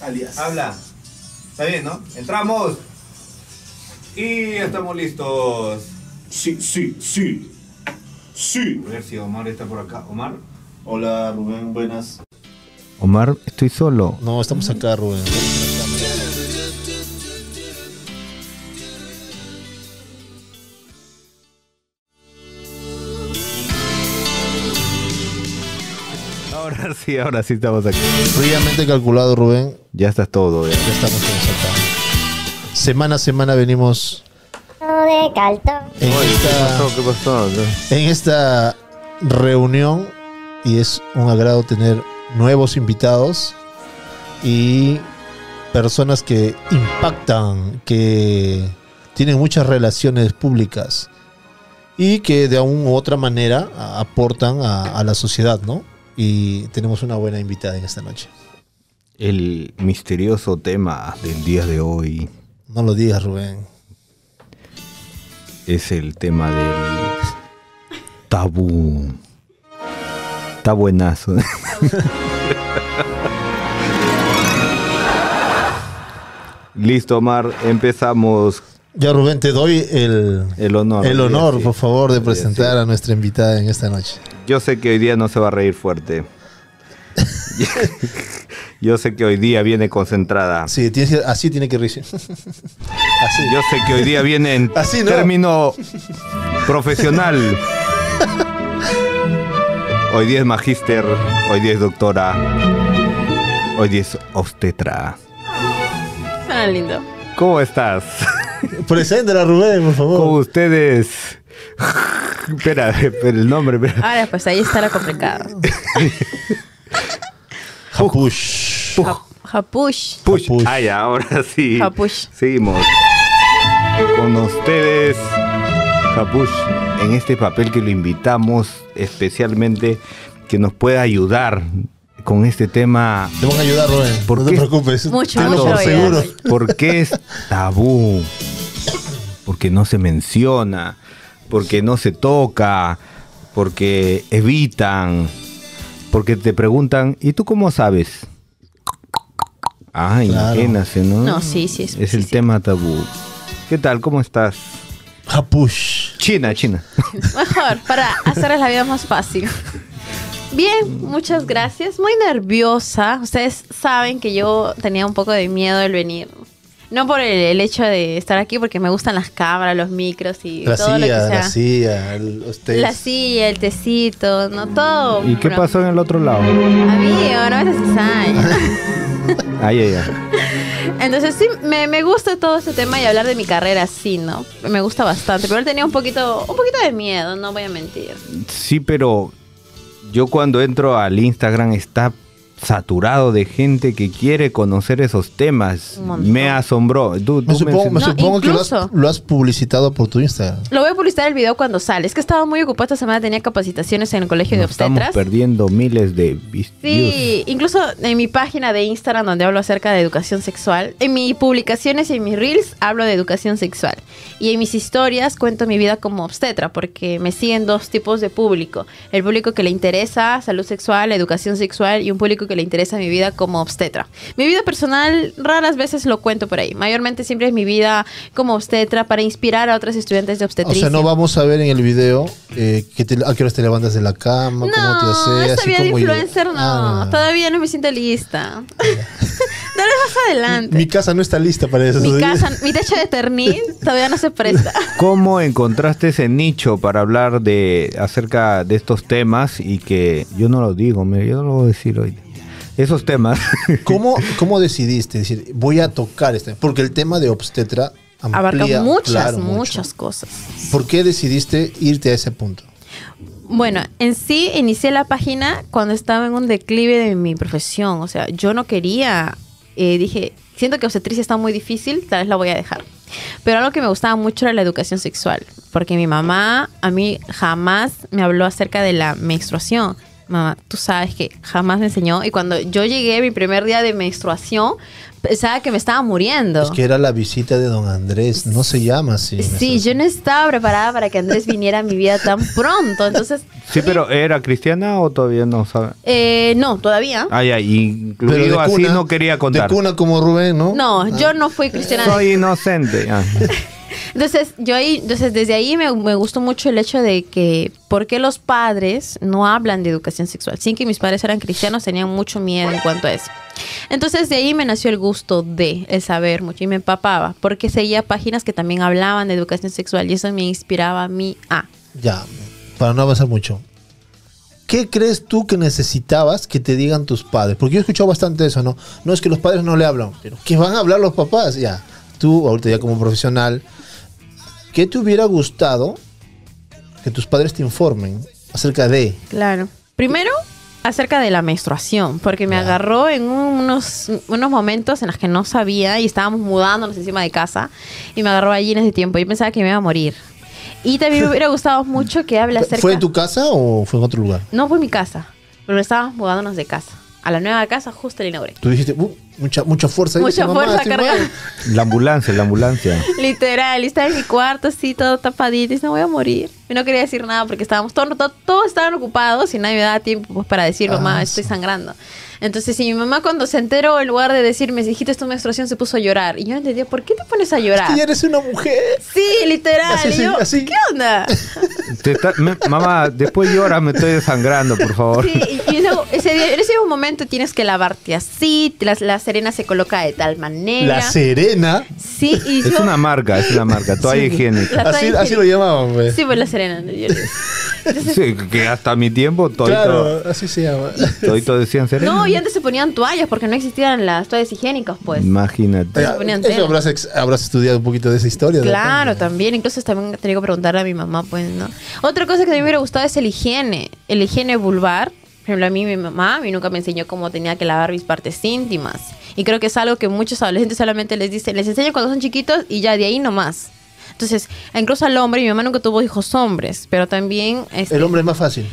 Alias. Habla. Está bien, ¿no? Entramos. Y estamos listos. Sí, sí, sí. Sí. A ver si Omar está por acá. Omar. Hola Rubén, buenas. Omar, estoy solo. No, estamos acá, Rubén. Ahora sí, ahora sí estamos aquí. Fríamente calculado, Rubén. Ya está todo. ya. Ya estamos todos acá. Semana a semana venimos de cartón. en Oye, ¿Qué esta, pasó? ¿Qué pasó? en esta reunión y es un agrado tener nuevos invitados y personas que impactan, que tienen muchas relaciones públicas y que de una u otra manera aportan a, a la sociedad, ¿no? Y tenemos una buena invitada en esta noche. El misterioso tema del día de hoy No lo digas, Rubén. es el tema del tabú. Está buenazo. Listo, Omar, empezamos Ya, Rubén, te doy el, el honor. el honor, Sí, por favor, de presentar sí. a nuestra invitada en esta noche. Yo sé que hoy día no se va a reír fuerte. Yo sé que hoy día viene concentrada. Sí, tienes que- así tiene que reírse. así. Yo sé que hoy día viene en Así no. término profesional. Hoy día es magíster, hoy día es doctora, hoy día es obstetra. Suena lindo. ¿Cómo estás? Preséntala, Rubén, por ¿Cómo favor. ustedes? espera, espera, el nombre. espera. Ahora, pues ahí estará complicado. Japush. Ja- Japush. Push. Push. Ah, ya, ahora sí. Japush. Seguimos. Con ustedes, Japush, en este papel que lo invitamos especialmente que nos pueda ayudar con este tema. Te van a ayudar, Rubén. ¿Por no qué? te preocupes. Mucho, mucho seguro. ¿Por qué es tabú? Porque no se menciona, porque no se toca, porque evitan, porque te preguntan, ¿y tú cómo sabes? Ah, Claro. imagínate, ¿no? No, sí, sí. Es sí, el sí. tema tabú. ¿Qué tal? ¿Cómo estás? Japush. China, China. Mejor, para hacerles la vida más fácil. Bien, muchas gracias. Muy nerviosa. Ustedes saben que yo tenía un poco de miedo del venir. No por el, el hecho de estar aquí, porque me gustan las cámaras, los micros y La todo lo que silla, sea. la silla, el- ustedes. La silla, el tecito, no todo. ¿Y qué pasó en el otro lado? Amigo, no me haces cizaña. Ay, ay, ay. Entonces sí, me, me gusta todo este tema y hablar de mi carrera sí, ¿no? Me gusta bastante, pero él tenía un poquito, un poquito de miedo, no voy a mentir. Sí, pero yo cuando entro al Instagram está saturado de gente que quiere conocer esos temas. Me asombró. Tú- Me tú supongo, me mencionas- No, supongo que lo has, incluso- lo has publicitado por tu Instagram. Lo voy a publicitar el video cuando sale. Es que estaba muy ocupada esta semana, tenía capacitaciones en el colegio de Nos estamos obstetras. perdiendo miles de vis- Sí, incluso en mi página de Instagram donde hablo acerca de educación sexual, en mis publicaciones y en mis reels hablo de educación sexual. Y en mis historias cuento mi vida como obstetra porque me siguen dos tipos de público. El público que le interesa salud sexual, educación sexual y un público que le interesa mi vida como obstetra. Mi vida personal raras veces lo cuento por ahí. Mayormente siempre es mi vida como obstetra para inspirar a otros estudiantes de O obstetricia. sea, no vamos a ver en el video eh, que te- a qué horas te levantas de la cama, cómo te No, haces. esta así vida de influencer no. Ah, Todavía no me siento lista. Tal vez más adelante. Mi casa no está lista para eso. Mi casa, mi techo de ternil todavía no se presta. ¿Cómo encontraste ese nicho para hablar de acerca de estos temas y que yo no lo digo, yo no lo voy a decir hoy. Esos temas. ¿Cómo, ¿Cómo decidiste decir, voy a tocar este? Porque el tema de obstetra amplía, Abarca muchas, claro, muchas cosas. ¿Por qué decidiste irte a ese punto? Bueno, en sí inicié la página cuando estaba en un declive de mi profesión. O sea, yo no quería. eh, dije, siento que obstetricia está muy difícil, tal vez la voy a dejar. Pero algo que me gustaba mucho era la educación sexual. Porque mi mamá a mí jamás me habló acerca de la menstruación. Mamá, tú sabes que jamás me enseñó. Y cuando yo llegué mi primer día de menstruación, pensaba que me estaba muriendo. Es que era la visita de don Andrés, no se llama así. Sí, yo no estaba preparada para que Andrés viniera a mi vida tan pronto. Entonces, Sí, pero ¿era cristiana o todavía no sabe? eh, no, todavía. Ah, ya, Pero incluido así no quería contar. De cuna como Rubén, ¿no? No, yo no fui cristiana. Soy inocente. ah. Entonces, yo ahí, entonces desde ahí me, gustó mucho el hecho de que, ¿por qué los padres no hablan de educación sexual? Sin que mis padres eran cristianos, tenían mucho miedo en cuanto a eso. Entonces, de ahí me nació el gusto de el saber mucho y me empapaba, porque seguía páginas que también hablaban de educación sexual y eso me inspiraba a mí a. Ya, para no avanzar mucho. ¿Qué crees tú que necesitabas que te digan tus padres? Porque yo he escuchado bastante eso, ¿no? No es que los padres no le hablan, pero que van a hablar los papás, ya. Tú, ahorita ya como profesional, ¿qué te hubiera gustado que tus padres te informen acerca de? Claro. Primero, acerca de la menstruación, porque me agarró en unos, unos momentos en los que no sabía y estábamos mudándonos encima de casa y me agarró allí en ese tiempo. Yo pensaba que me iba a morir. Y también me hubiera gustado mucho que hable acerca... ¿Fue en tu casa o fue en otro lugar? No fue en mi casa, pero estábamos mudándonos de casa. A la nueva casa justo la inauguré. Tú dijiste, "Uh, mucha, mucha fuerza. Mucha mamá, fuerza estoy cargada. mal". La ambulancia, la ambulancia. Literal, y estaba en mi cuarto así, todo tapadito, y dice, no voy a morir. Y no quería decir nada porque estábamos todos, todos, todos estaban ocupados y nadie me daba tiempo pues, para decir, mamá, Ah, estoy sí. sangrando. Entonces, si mi mamá cuando se enteró, en lugar de decirme, dijiste tu menstruación, se puso a llorar. Y yo no entendía, ¿por qué te pones a llorar? Que ya eres una mujer. Sí, literal. Así, y así, yo, así. ¿qué onda? Te está- me- mamá, después llora, me estoy desangrando, por favor. Sí, y, y luego, ese, día- en ese momento tienes que lavarte así, la, la serena se coloca de tal manera. La Serena. Sí, y Es yo... una marca, es una marca, toalla Sí. higiénica. Así, así lo llamaban, pues. Sí, pues la serena. Sí, que hasta mi tiempo todito, Claro, así se llama. todito decían sereno. No, y antes se ponían toallas porque no existían las toallas higiénicas, pues. Imagínate. Ya, ponían eso habrás, ex- habrás estudiado un poquito de esa historia. de Claro, repente. también. Incluso también he tenido que preguntarle a mi mamá, pues, ¿no? Otra cosa que a mí me hubiera gustado es el higiene. El higiene vulvar. Por ejemplo, a mí mi mamá a mí nunca me enseñó cómo tenía que lavar mis partes íntimas. Y creo que es algo que muchos adolescentes solamente les dicen, les enseñan cuando son chiquitos y ya de ahí nomás. Entonces, incluso al hombre, mi mamá nunca tuvo hijos hombres, pero también... este, El hombre es más fácil.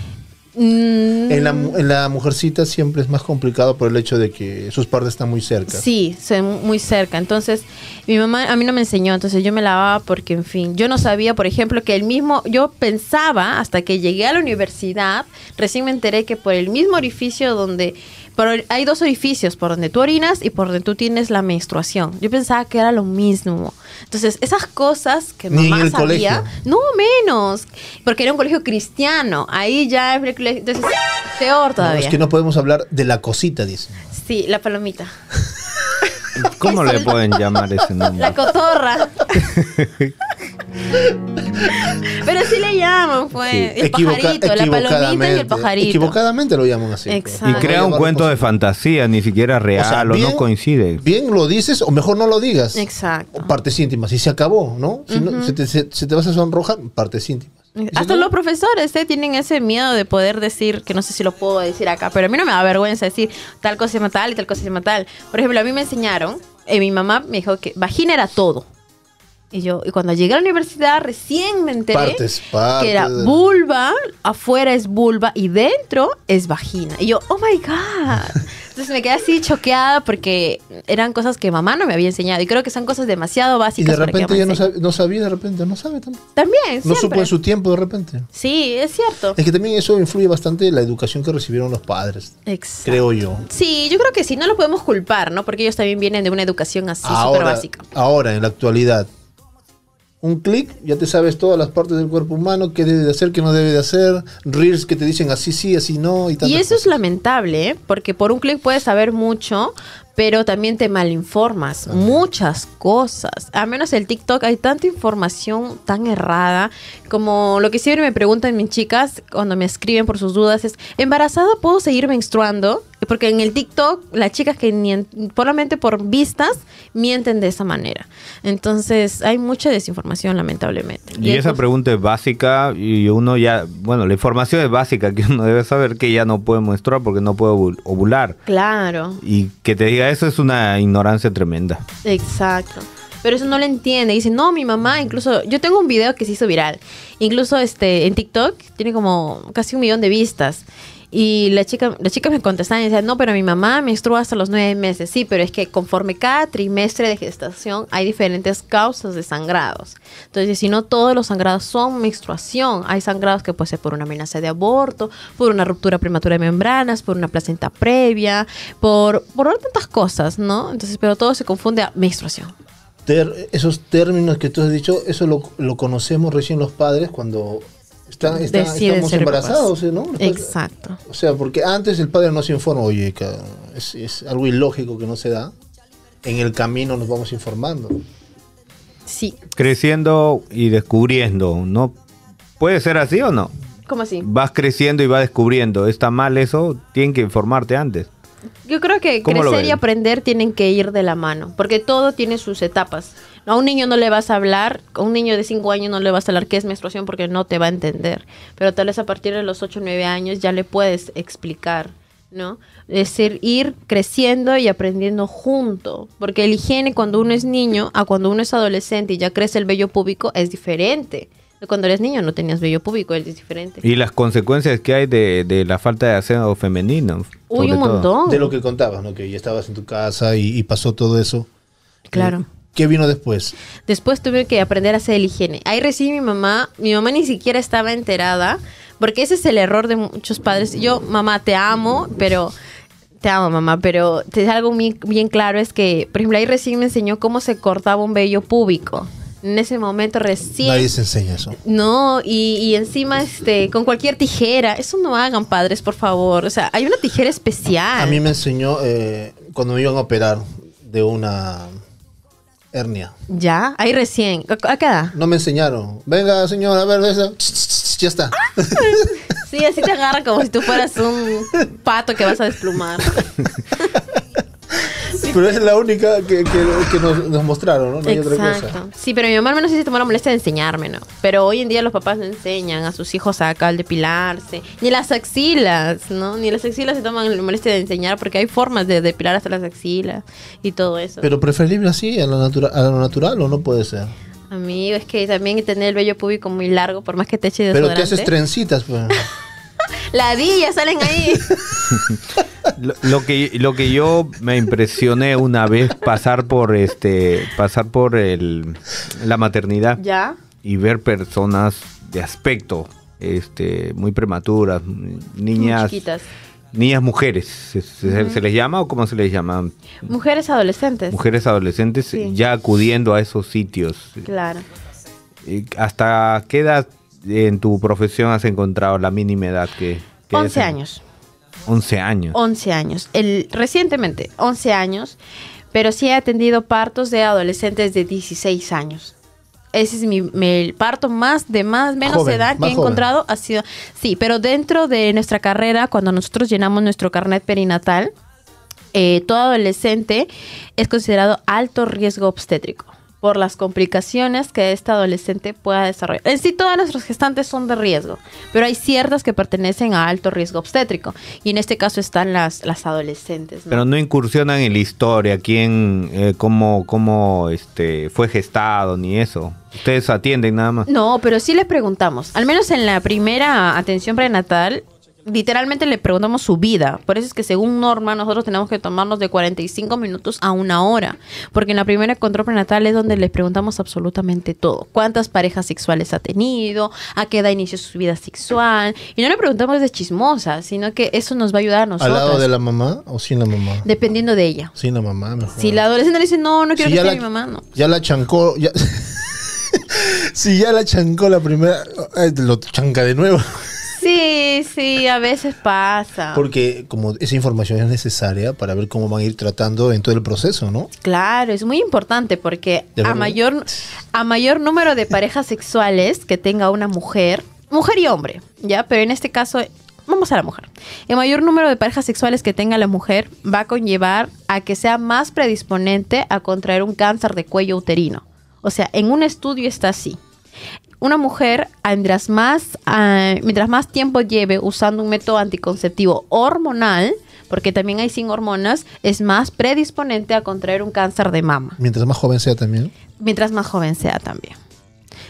Mm, En la, en la mujercita siempre es más complicado por el hecho de que sus partes están muy cerca. Sí, muy cerca. Entonces, mi mamá a mí no me enseñó, entonces yo me lavaba porque, en fin, yo no sabía, por ejemplo, que el mismo, yo pensaba hasta que llegué a la universidad, recién me enteré que por el mismo orificio donde, el- hay dos orificios, por donde tú orinas y por donde tú tienes la menstruación. Yo pensaba que era lo mismo. Entonces, esas cosas que Ni en mamá el sabía, colegio. no menos, porque era un colegio cristiano. Ahí ya, entonces, peor No, todavía. es que no podemos hablar de la cosita, dice. Sí, la palomita. ¿Cómo le pueden llamar ese nombre? La cotorra. Pero sí le llaman, pues. El Equivoca- pajarito, la palomita y el pajarito. Equivocadamente lo llaman así. pues. Exacto. Y crea un cuento de fantasía, ni siquiera real, o, sea, no coincide. Bien lo dices o mejor no lo digas. Exacto. O partes íntimas. Y se acabó, ¿no? Si no, se, te, se- se te vas a sonrojar, partes íntimas. Hasta los profesores ¿eh? tienen ese miedo de poder decir, que no sé si lo puedo decir acá, pero a mí no me da vergüenza decir tal cosa se llama tal y tal cosa se llama tal. Por ejemplo, a mí me enseñaron, eh, mi mamá me dijo que vagina era todo. Y yo, y cuando llegué a la universidad, recién me enteré Partes, partes. que era vulva, afuera es vulva y dentro es vagina. Y yo, oh my God. Entonces me quedé así choqueada porque eran cosas que mamá no me había enseñado. Y creo que son cosas demasiado Y básicas de para que repente ya no, sab- no sabía, de repente no sabe tampoco. También, No siempre. supo en su tiempo, de repente. Sí, es cierto. Es que también eso influye bastante en la educación que recibieron los padres, Exacto. creo yo. Sí, yo creo que sí, no lo podemos culpar, ¿no? Porque ellos también vienen de una educación así súper básica. ahora, en la actualidad, un clic, ya te sabes todas las partes del cuerpo humano, qué debe de hacer, qué no debe de hacer, reels que te dicen así sí, así no, y Y tantas eso es lamentable, ¿eh? porque por un clic puedes saber mucho, pero también te malinformas. Muchas cosas. A menos el TikTok hay tanta información tan errada. Como lo que siempre me preguntan mis chicas cuando me escriben por sus dudas es, ¿embarazada puedo seguir menstruando? Porque en el TikTok las chicas que ni en- solamente por vistas mienten de esa manera. Entonces hay mucha desinformación lamentablemente. Y esa entonces- pregunta es básica y uno ya, bueno, la información es básica que uno debe saber que ya no puede menstruar porque no puede ovul- ovular. Claro. Y que te diga eso es una ignorancia tremenda. Exacto. Pero eso no lo entiende. Dice, no, mi mamá, incluso, yo tengo un video que se hizo viral. Incluso este, en TikTok tiene como casi un millón de vistas. Y la chica, la chica me contestaba y decía, no, pero mi mamá menstrua hasta los nueve meses. Sí, pero es que conforme cada trimestre de gestación hay diferentes causas de sangrados. Entonces, si no todos los sangrados son menstruación, hay sangrados que puede ser por una amenaza de aborto, por una ruptura prematura de membranas, por una placenta previa, por, por tantas cosas, ¿no? Entonces, pero todo se confunde a menstruación. Ter- esos términos que tú has dicho, eso lo, lo conocemos recién los padres cuando están, están- Deciden estamos ser embarazados, papás. ¿no? Exacto. O sea, porque antes el padre no se informa, oye, es, es algo ilógico que no se da. En el camino nos vamos informando. Sí. Creciendo y descubriendo, ¿no? ¿Puede ser así o no? ¿Cómo así? Vas creciendo y vas descubriendo. ¿Está mal eso? Tienen que informarte antes. Yo creo que ¿Cómo lo crecer y aprender tienen que ir de la mano, porque todo tiene sus etapas. A un niño no le vas a hablar, a un niño de 5 años no le vas a hablar qué es menstruación porque no te va a entender, pero tal vez a partir de los 8 o 9 años ya le puedes explicar, ¿no? Es decir, ir creciendo y aprendiendo junto, porque el higiene cuando uno es niño a cuando uno es adolescente y ya crece el vello púbico es diferente. Cuando eres niño no tenías vello púbico, es diferente. Y las consecuencias que hay de, de la falta de aseo femenino. Uy, un todo. montón. De lo que contabas, ¿no? Que ya estabas en tu casa y, y pasó todo eso. Claro. Eh, ¿Qué vino después? Después tuve que aprender a hacer el higiene. Ahí recién mi mamá, mi mamá ni siquiera estaba enterada, porque ese es el error de muchos padres. Yo, mamá, te amo, pero te amo, mamá, pero te algo bien, bien claro es que, por ejemplo, ahí recién me enseñó cómo se cortaba un vello púbico. En ese momento recién. Nadie se enseña eso. No, y, y encima este, con cualquier tijera. Eso no hagan, padres, por favor. O sea, hay una tijera especial. A mí me enseñó eh, cuando me iban a operar de una hernia. Ya, ahí recién. ¿A qué edad? No me enseñaron. Venga, señor, a ver, eso. Ya está. Sí, así te agarra como si tú fueras un pato que vas a desplumar. Pero es la única que, que- que nos, nos mostraron, ¿no? No hay otra cosa. Exacto. Sí, pero mi mamá al menos sí se tomó la molestia de enseñarme, ¿no? Pero hoy en día los papás no enseñan a sus hijos a acá al depilarse. Ni las axilas, ¿no? Ni las axilas se toman la molestia de enseñar porque hay formas de depilar hasta las axilas y todo eso. Pero preferible así, a lo, natura- a lo natural, o no puede ser. Amigo, es que también tener el vello público muy largo, por más que te eche Pero desodorante. te haces trencitas, pues. Ladillas salen ahí. Lo, lo que lo que yo me impresioné una vez pasar por este pasar por el la maternidad ¿Ya? y ver personas de aspecto este muy prematuras, niñas niñas mujeres, ¿se, se- se les llama o cómo se les llama? Mujeres adolescentes. Mujeres adolescentes Sí. ya acudiendo a esos sitios. Claro. Eh, ¿Hasta qué edad en tu profesión has encontrado la mínima edad que, que 11 hayas en- años. 11 años. 11 años. El, recientemente, 11 años, pero sí he atendido partos de adolescentes de 16 años. Ese es mi, mi- el parto más de más menos Joven, edad que he joven. encontrado ha sido sí, pero dentro de nuestra carrera cuando nosotros llenamos nuestro carnet perinatal, eh, todo adolescente es considerado alto riesgo obstétrico por las complicaciones que este adolescente pueda desarrollar. En sí, todas nuestras gestantes son de riesgo, pero hay ciertas que pertenecen a alto riesgo obstétrico. Y en este caso están las, las adolescentes. ¿no? Pero no incursionan en la historia, quién, eh, cómo, cómo este, fue gestado, ni eso. Ustedes atienden nada más. No, pero sí le preguntamos. Al menos en la primera atención prenatal, literalmente le preguntamos su vida. Por eso es que según norma nosotros tenemos que tomarnos de 45 minutos a una hora. Porque en la primera control prenatal es donde le preguntamos absolutamente todo. ¿Cuántas parejas sexuales ha tenido? ¿A qué edad inició su vida sexual? Y no le preguntamos de chismosa, sino que eso nos va a ayudar a ¿Al nosotros. lado de la mamá o sin la mamá? Dependiendo de ella. Sin la mamá, mejor. Si la adolescente le dice, no, no quiero Si que la- mi mamá, no. Ya la chancó. Ya... si ya la chancó la primera, eh, lo chanca de nuevo. Sí, sí, a veces pasa. Porque como esa información es necesaria para ver cómo van a ir tratando en todo el proceso, ¿no? Claro, es muy importante porque ¿De a mayor, a mayor número de parejas sexuales que tenga una mujer, mujer y hombre, ¿ya? Pero en este caso, vamos a la mujer. El mayor número de parejas sexuales que tenga la mujer va a conllevar a que sea más predisponente a contraer un cáncer de cuello uterino. O sea, en un estudio está así. Una mujer, mientras más, ah, mientras más tiempo lleve usando un método anticonceptivo hormonal, porque también hay sin hormonas, es más predisponente a contraer un cáncer de mama, Mientras más joven sea también. mientras más joven sea también.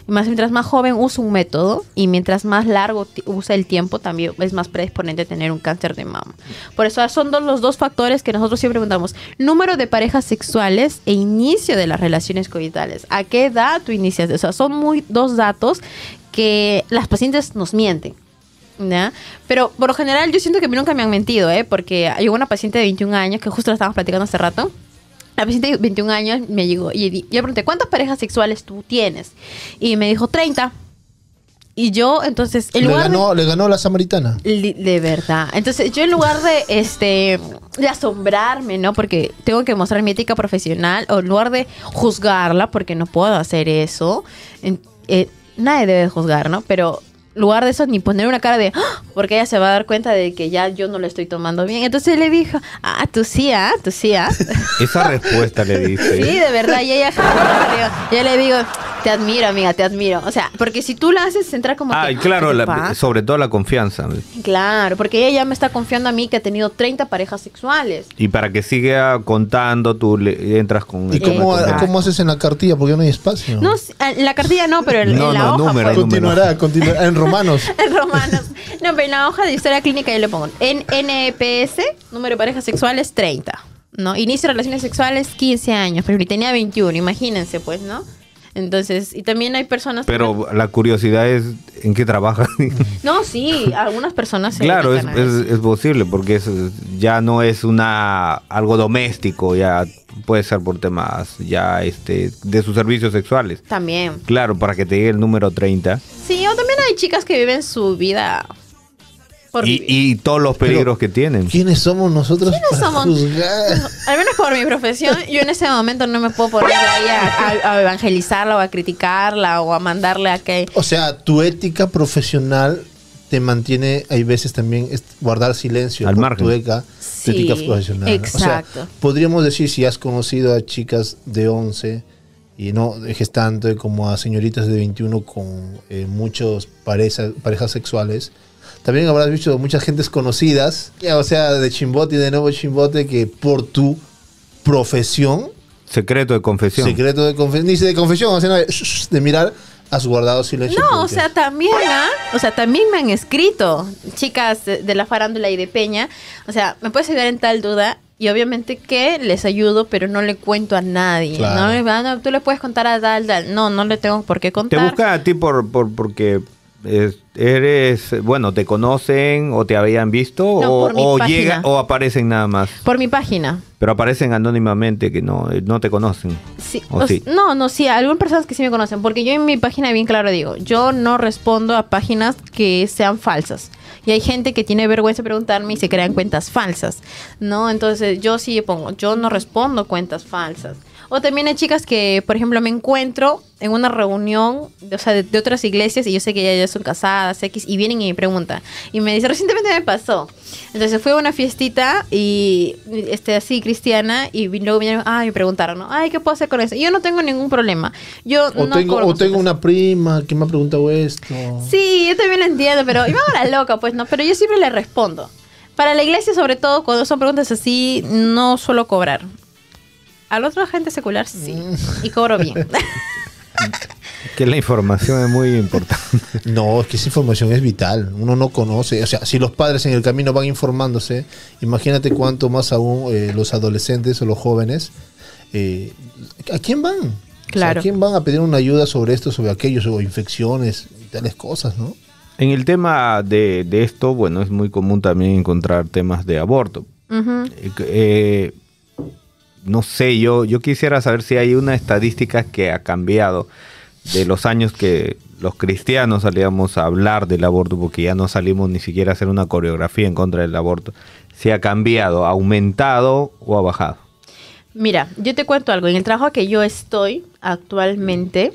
Y más mientras más joven usa un método y mientras más largo usa el tiempo también es más predisponente a tener un cáncer de mama. Por eso son dos- los dos factores que nosotros siempre preguntamos. Número de parejas sexuales e inicio de las relaciones coitales. ¿A qué edad tú inicias? O sea, son muy dos datos que las pacientes nos mienten. Pero por lo general yo siento que nunca me han mentido, ¿eh? Porque hay una paciente de 21 años que justo la estábamos platicando hace rato. La paciente de 21 años me llegó y yo le pregunté, ¿cuántas parejas sexuales tú tienes? Y me dijo 30. Y yo, entonces, en Le lugar de- ganó, le ganó la samaritana. Li- De verdad. Entonces, yo en lugar de este de asombrarme, ¿no? Porque tengo que mostrar mi ética profesional, o en lugar de juzgarla, porque no puedo hacer eso, en- eh, nadie debe juzgar, ¿no? Pero lugar de eso, ni poner una cara de, "Ah", porque ella se va a dar cuenta de que ya yo no le estoy tomando bien. Entonces le dijo, ah, tú sí, ah, tú sí, ah. Esa respuesta le dice. Sí, de verdad. Y ella, ya le digo, te admiro, amiga, te admiro. O sea, porque si tú la haces entrar como Ah, que, y claro, ¿qué te la- sobre todo la confianza. Claro, porque ella ya me está confiando a mí que ha tenido 30 parejas sexuales. Y para que siga contando, tú le entras con ¿Y el cómo, cómo haces en la cartilla? Porque no hay espacio. No, en la cartilla no, pero en, No, en la no, hoja número, pues. número. Continuará, continuará. En romanos. Romanos. No, pero en la hoja de historia clínica yo le pongo en NPS, número de parejas sexuales 30, ¿no? Inicio de relaciones sexuales 15 años, pero tenía 21, imagínense pues, ¿no? Entonces, y también hay personas que- Pero la curiosidad es en qué trabaja. No, sí, algunas personas se claro, es, es posible porque es, ya no es una algo doméstico, ya puede ser por temas ya este de sus servicios sexuales. También. Claro, para que te llegue el número 30 Sí, o también hay chicas que viven su vida por y, y todos los peligros que tienen. ¿Quiénes somos nosotros ¿Quiénes para somos? juzgar? Al menos por mi profesión, yo en ese momento no me puedo poner ahí a, a- a evangelizarla o a criticarla o a mandarle a que... O sea, tu ética profesional te mantiene, hay veces también, guardar silencio Al margen. tu Sí, ética profesional. ¿no? O sea, exacto. podríamos decir si has conocido a chicas de 11 y no gestante como a señoritas de 21 con eh, muchos parejas parejas sexuales. También habrás visto muchas gentes conocidas, ya, o sea, de chimbote y de nuevo chimbote, que por tu profesión Secreto de confesión. Secreto de confesión. Dice de confesión, o sea, no, de, shh, de mirar, has guardado silencio. No, o sea, también, ¿ah? O sea, también me han escrito chicas de, de la farándula y de Peña. O sea, ¿me puedes ayudar en tal duda? Y obviamente que les ayudo, pero no le cuento a nadie. Claro. ¿no? Ah, no, tú le puedes contar a tal, tal. No, no le tengo por qué Te contar. buscan a ti por, por porque eres, bueno, te conocen o te habían visto No, o, o llega o aparecen nada más. Por mi página. Pero aparecen anónimamente que no, no te conocen. Sí, ¿O o sí? No, no, sí, algunas personas que sí me conocen, porque yo en mi página bien claro digo, yo no respondo a páginas que sean falsas. Y hay gente que tiene vergüenza de preguntarme y se crean cuentas falsas, ¿no? Entonces yo sí pongo, yo no respondo cuentas falsas. O también hay chicas que, por ejemplo, me encuentro en una reunión, de, o sea, de, de otras iglesias y yo sé que ya, ya son casadas, X, y vienen y me preguntan. Y me dicen, recientemente me pasó. Entonces fue a una fiestita y, este, así, cristiana, y luego vinieron, ay, me preguntaron, ¿no? Ay, ¿qué puedo hacer con eso? Y yo no tengo ningún problema. Yo O, no tengo, o una prima que me ha preguntado esto. Sí, yo también lo entiendo, pero yo me hago la loca, pues, ¿no? Pero yo siempre le respondo. Para la iglesia, sobre todo, cuando son preguntas así, no suelo cobrar. A la otra gente secular, sí. Y cobro bien. Que la información es muy importante. No, es que esa información es vital. Uno no conoce. O sea, si los padres en el camino van informándose, imagínate cuánto más aún eh, los adolescentes o los jóvenes. eh, ¿A quién van? O sea, Claro. ¿A quién van a pedir una ayuda sobre esto, sobre aquello, sobre infecciones y tales cosas, no? En el tema de, de esto, bueno, es muy común también encontrar temas de aborto. Eh, eh, no sé, yo, yo quisiera saber si hay una estadística que ha cambiado de los años que los cristianos salíamos a hablar del aborto, porque ya no salimos ni siquiera a hacer una coreografía en contra del aborto. Si ha cambiado, aumentado o ha bajado. Mira, yo te cuento algo. En el trabajo que yo estoy actualmente,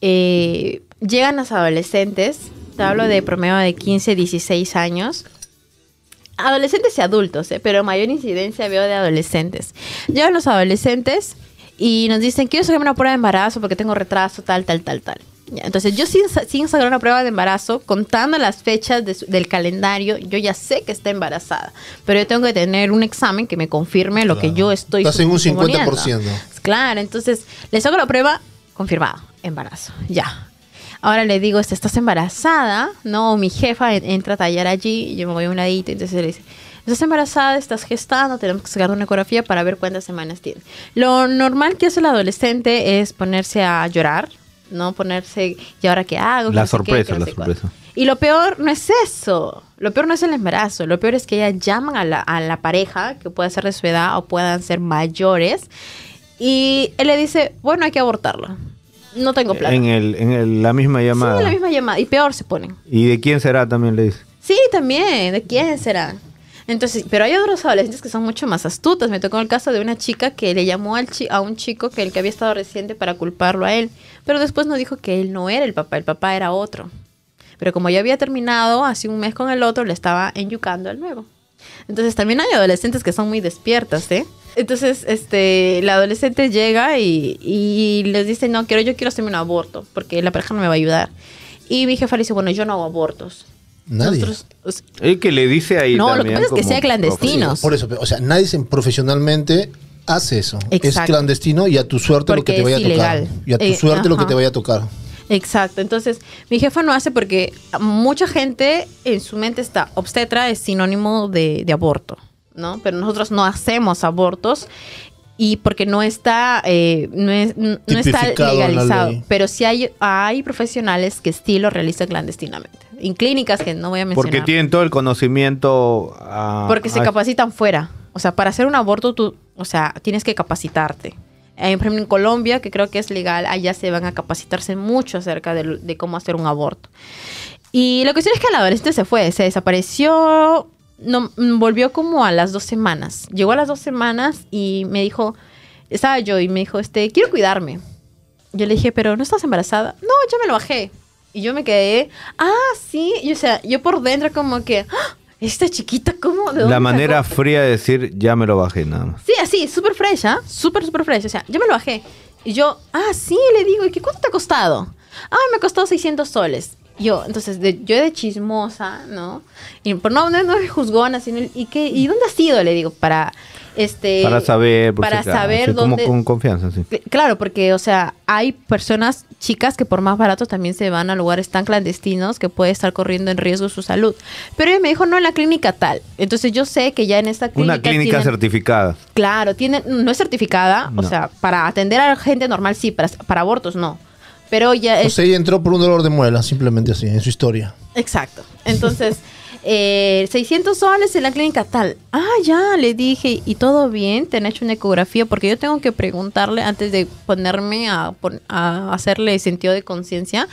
eh, llegan los adolescentes, te hablo de promedio de 15, 16 años. Adolescentes y adultos, eh, pero mayor incidencia veo de adolescentes. Llegan los adolescentes y nos dicen, quiero sacarme una prueba de embarazo porque tengo retraso, tal, tal, tal, tal. Ya, entonces yo sin, sin sacar una prueba de embarazo, contando las fechas de su- del calendario, yo ya sé que está embarazada. Pero yo tengo que tener un examen que me confirme lo que yo estoy Estás en un suponiendo. 50%. Claro, entonces le saco la prueba, confirmado, embarazo, ya. Ahora le digo, este, ¿estás embarazada? No, mi jefa en- entra a tallar allí y yo me voy a un ladito. Entonces le dice, ¿estás embarazada? ¿Estás gestando? Tenemos que sacar una ecografía para ver cuántas semanas tiene. Lo normal que hace el adolescente es ponerse a llorar, ¿no? Ponerse, ¿y ahora qué hago? La No sé qué, sorpresa, no la sé cuánto". sorpresa. Y lo peor no es eso. Lo peor no es el embarazo. Lo peor es que ellas llaman a la, a la pareja, que puede ser de su edad o puedan ser mayores. Y él le dice, bueno, hay que abortarlo. No tengo plata. En, el, en el- la misma Sí, llamada. la misma llamada. Y peor se ponen. ¿Y de quién será también le dice? Sí, también. ¿De quién será? Entonces, pero hay otros adolescentes que son mucho más astutas. Me tocó el caso de una chica que le llamó al chi- a un chico que el que había estado reciente para culparlo a él, pero después no dijo que él no era el papá, el papá era otro. Pero como ya había terminado hace un mes con el otro, le estaba enyucando al nuevo. Entonces también hay adolescentes que son muy despiertas, ¿eh? Entonces, este, la adolescente llega y, y les dice, no, quiero, yo quiero hacerme un aborto, porque la pareja no me va a ayudar. Y mi jefa le dice, bueno, yo no hago abortos. Nadie. Nosotros- o sea, El que le dice ahí No, lo que pasa es que sea clandestino. Por eso, o sea, nadie se- profesionalmente hace eso. Es Exacto. clandestino y a tu suerte lo que te vaya es a tocar. ilegal. Y a tu Eh, suerte lo que te vaya a tocar. Exacto, entonces mi jefa no hace porque mucha gente en su mente está obstetra es sinónimo de, de aborto, ¿no? Pero nosotros no hacemos abortos y porque no está eh, no, es- no está en la legalizado, pero sí hay, hay profesionales que sí lo realizan clandestinamente, en clínicas que no voy a mencionar. Porque tienen todo el conocimiento. ah, Porque se capacitan fuera. O sea, para hacer un aborto, tú, o sea, tienes que capacitarte. Eh, por ejemplo, en Colombia, que creo que es legal, allá se van a capacitarse mucho acerca de, de cómo hacer un aborto. Y la cuestión es que el adolescente se fue, se desapareció, no, volvió como a las dos semanas. Llegó a las dos semanas y me dijo, estaba yo y me dijo, este, quiero cuidarme. Yo le dije, pero ¿no estás embarazada? No, ya me lo bajé. Y yo me quedé, ah, sí. Y, o sea, yo por dentro como que, "Ah, esta chiquita, ¿cómo? ¿De dónde La manera sacó?". fría de decir, ya me lo bajé nada más. Sí, así, súper fresh, ¿ah? Súper, súper fresh. O sea, yo me lo bajé. Y yo, ah, sí, le digo, ¿y qué cuánto te ha costado? Ah, me costó 600 soles. Yo, entonces, de- yo de chismosa, ¿no? Y por no, no, no de juzgona, sino, ¿y, qué, ¿y dónde has ido? Le digo, para, este... para saber, por para si saber sí, como dónde... con confianza, sí. Cl- Claro, porque, o sea, hay personas, chicas, que por más barato también se van a lugares tan clandestinos que puede estar corriendo en riesgo su salud. Pero ella me dijo, no, en la clínica tal. Entonces yo sé que ya en esta clínica. Una clínica tienen- certificada. Claro, tiene, no es certificada, o sea, para atender a la gente normal sí, para, para abortos no. Pero ya O es. sea, ella entró por un dolor de muela, simplemente así, en su historia. Exacto. Entonces, eh, 600 soles en la clínica tal. Ah, ya, le dije, ¿y todo bien? ¿Te han hecho una ecografía? Porque yo tengo que preguntarle antes de ponerme a, hacerle sentido de conciencia.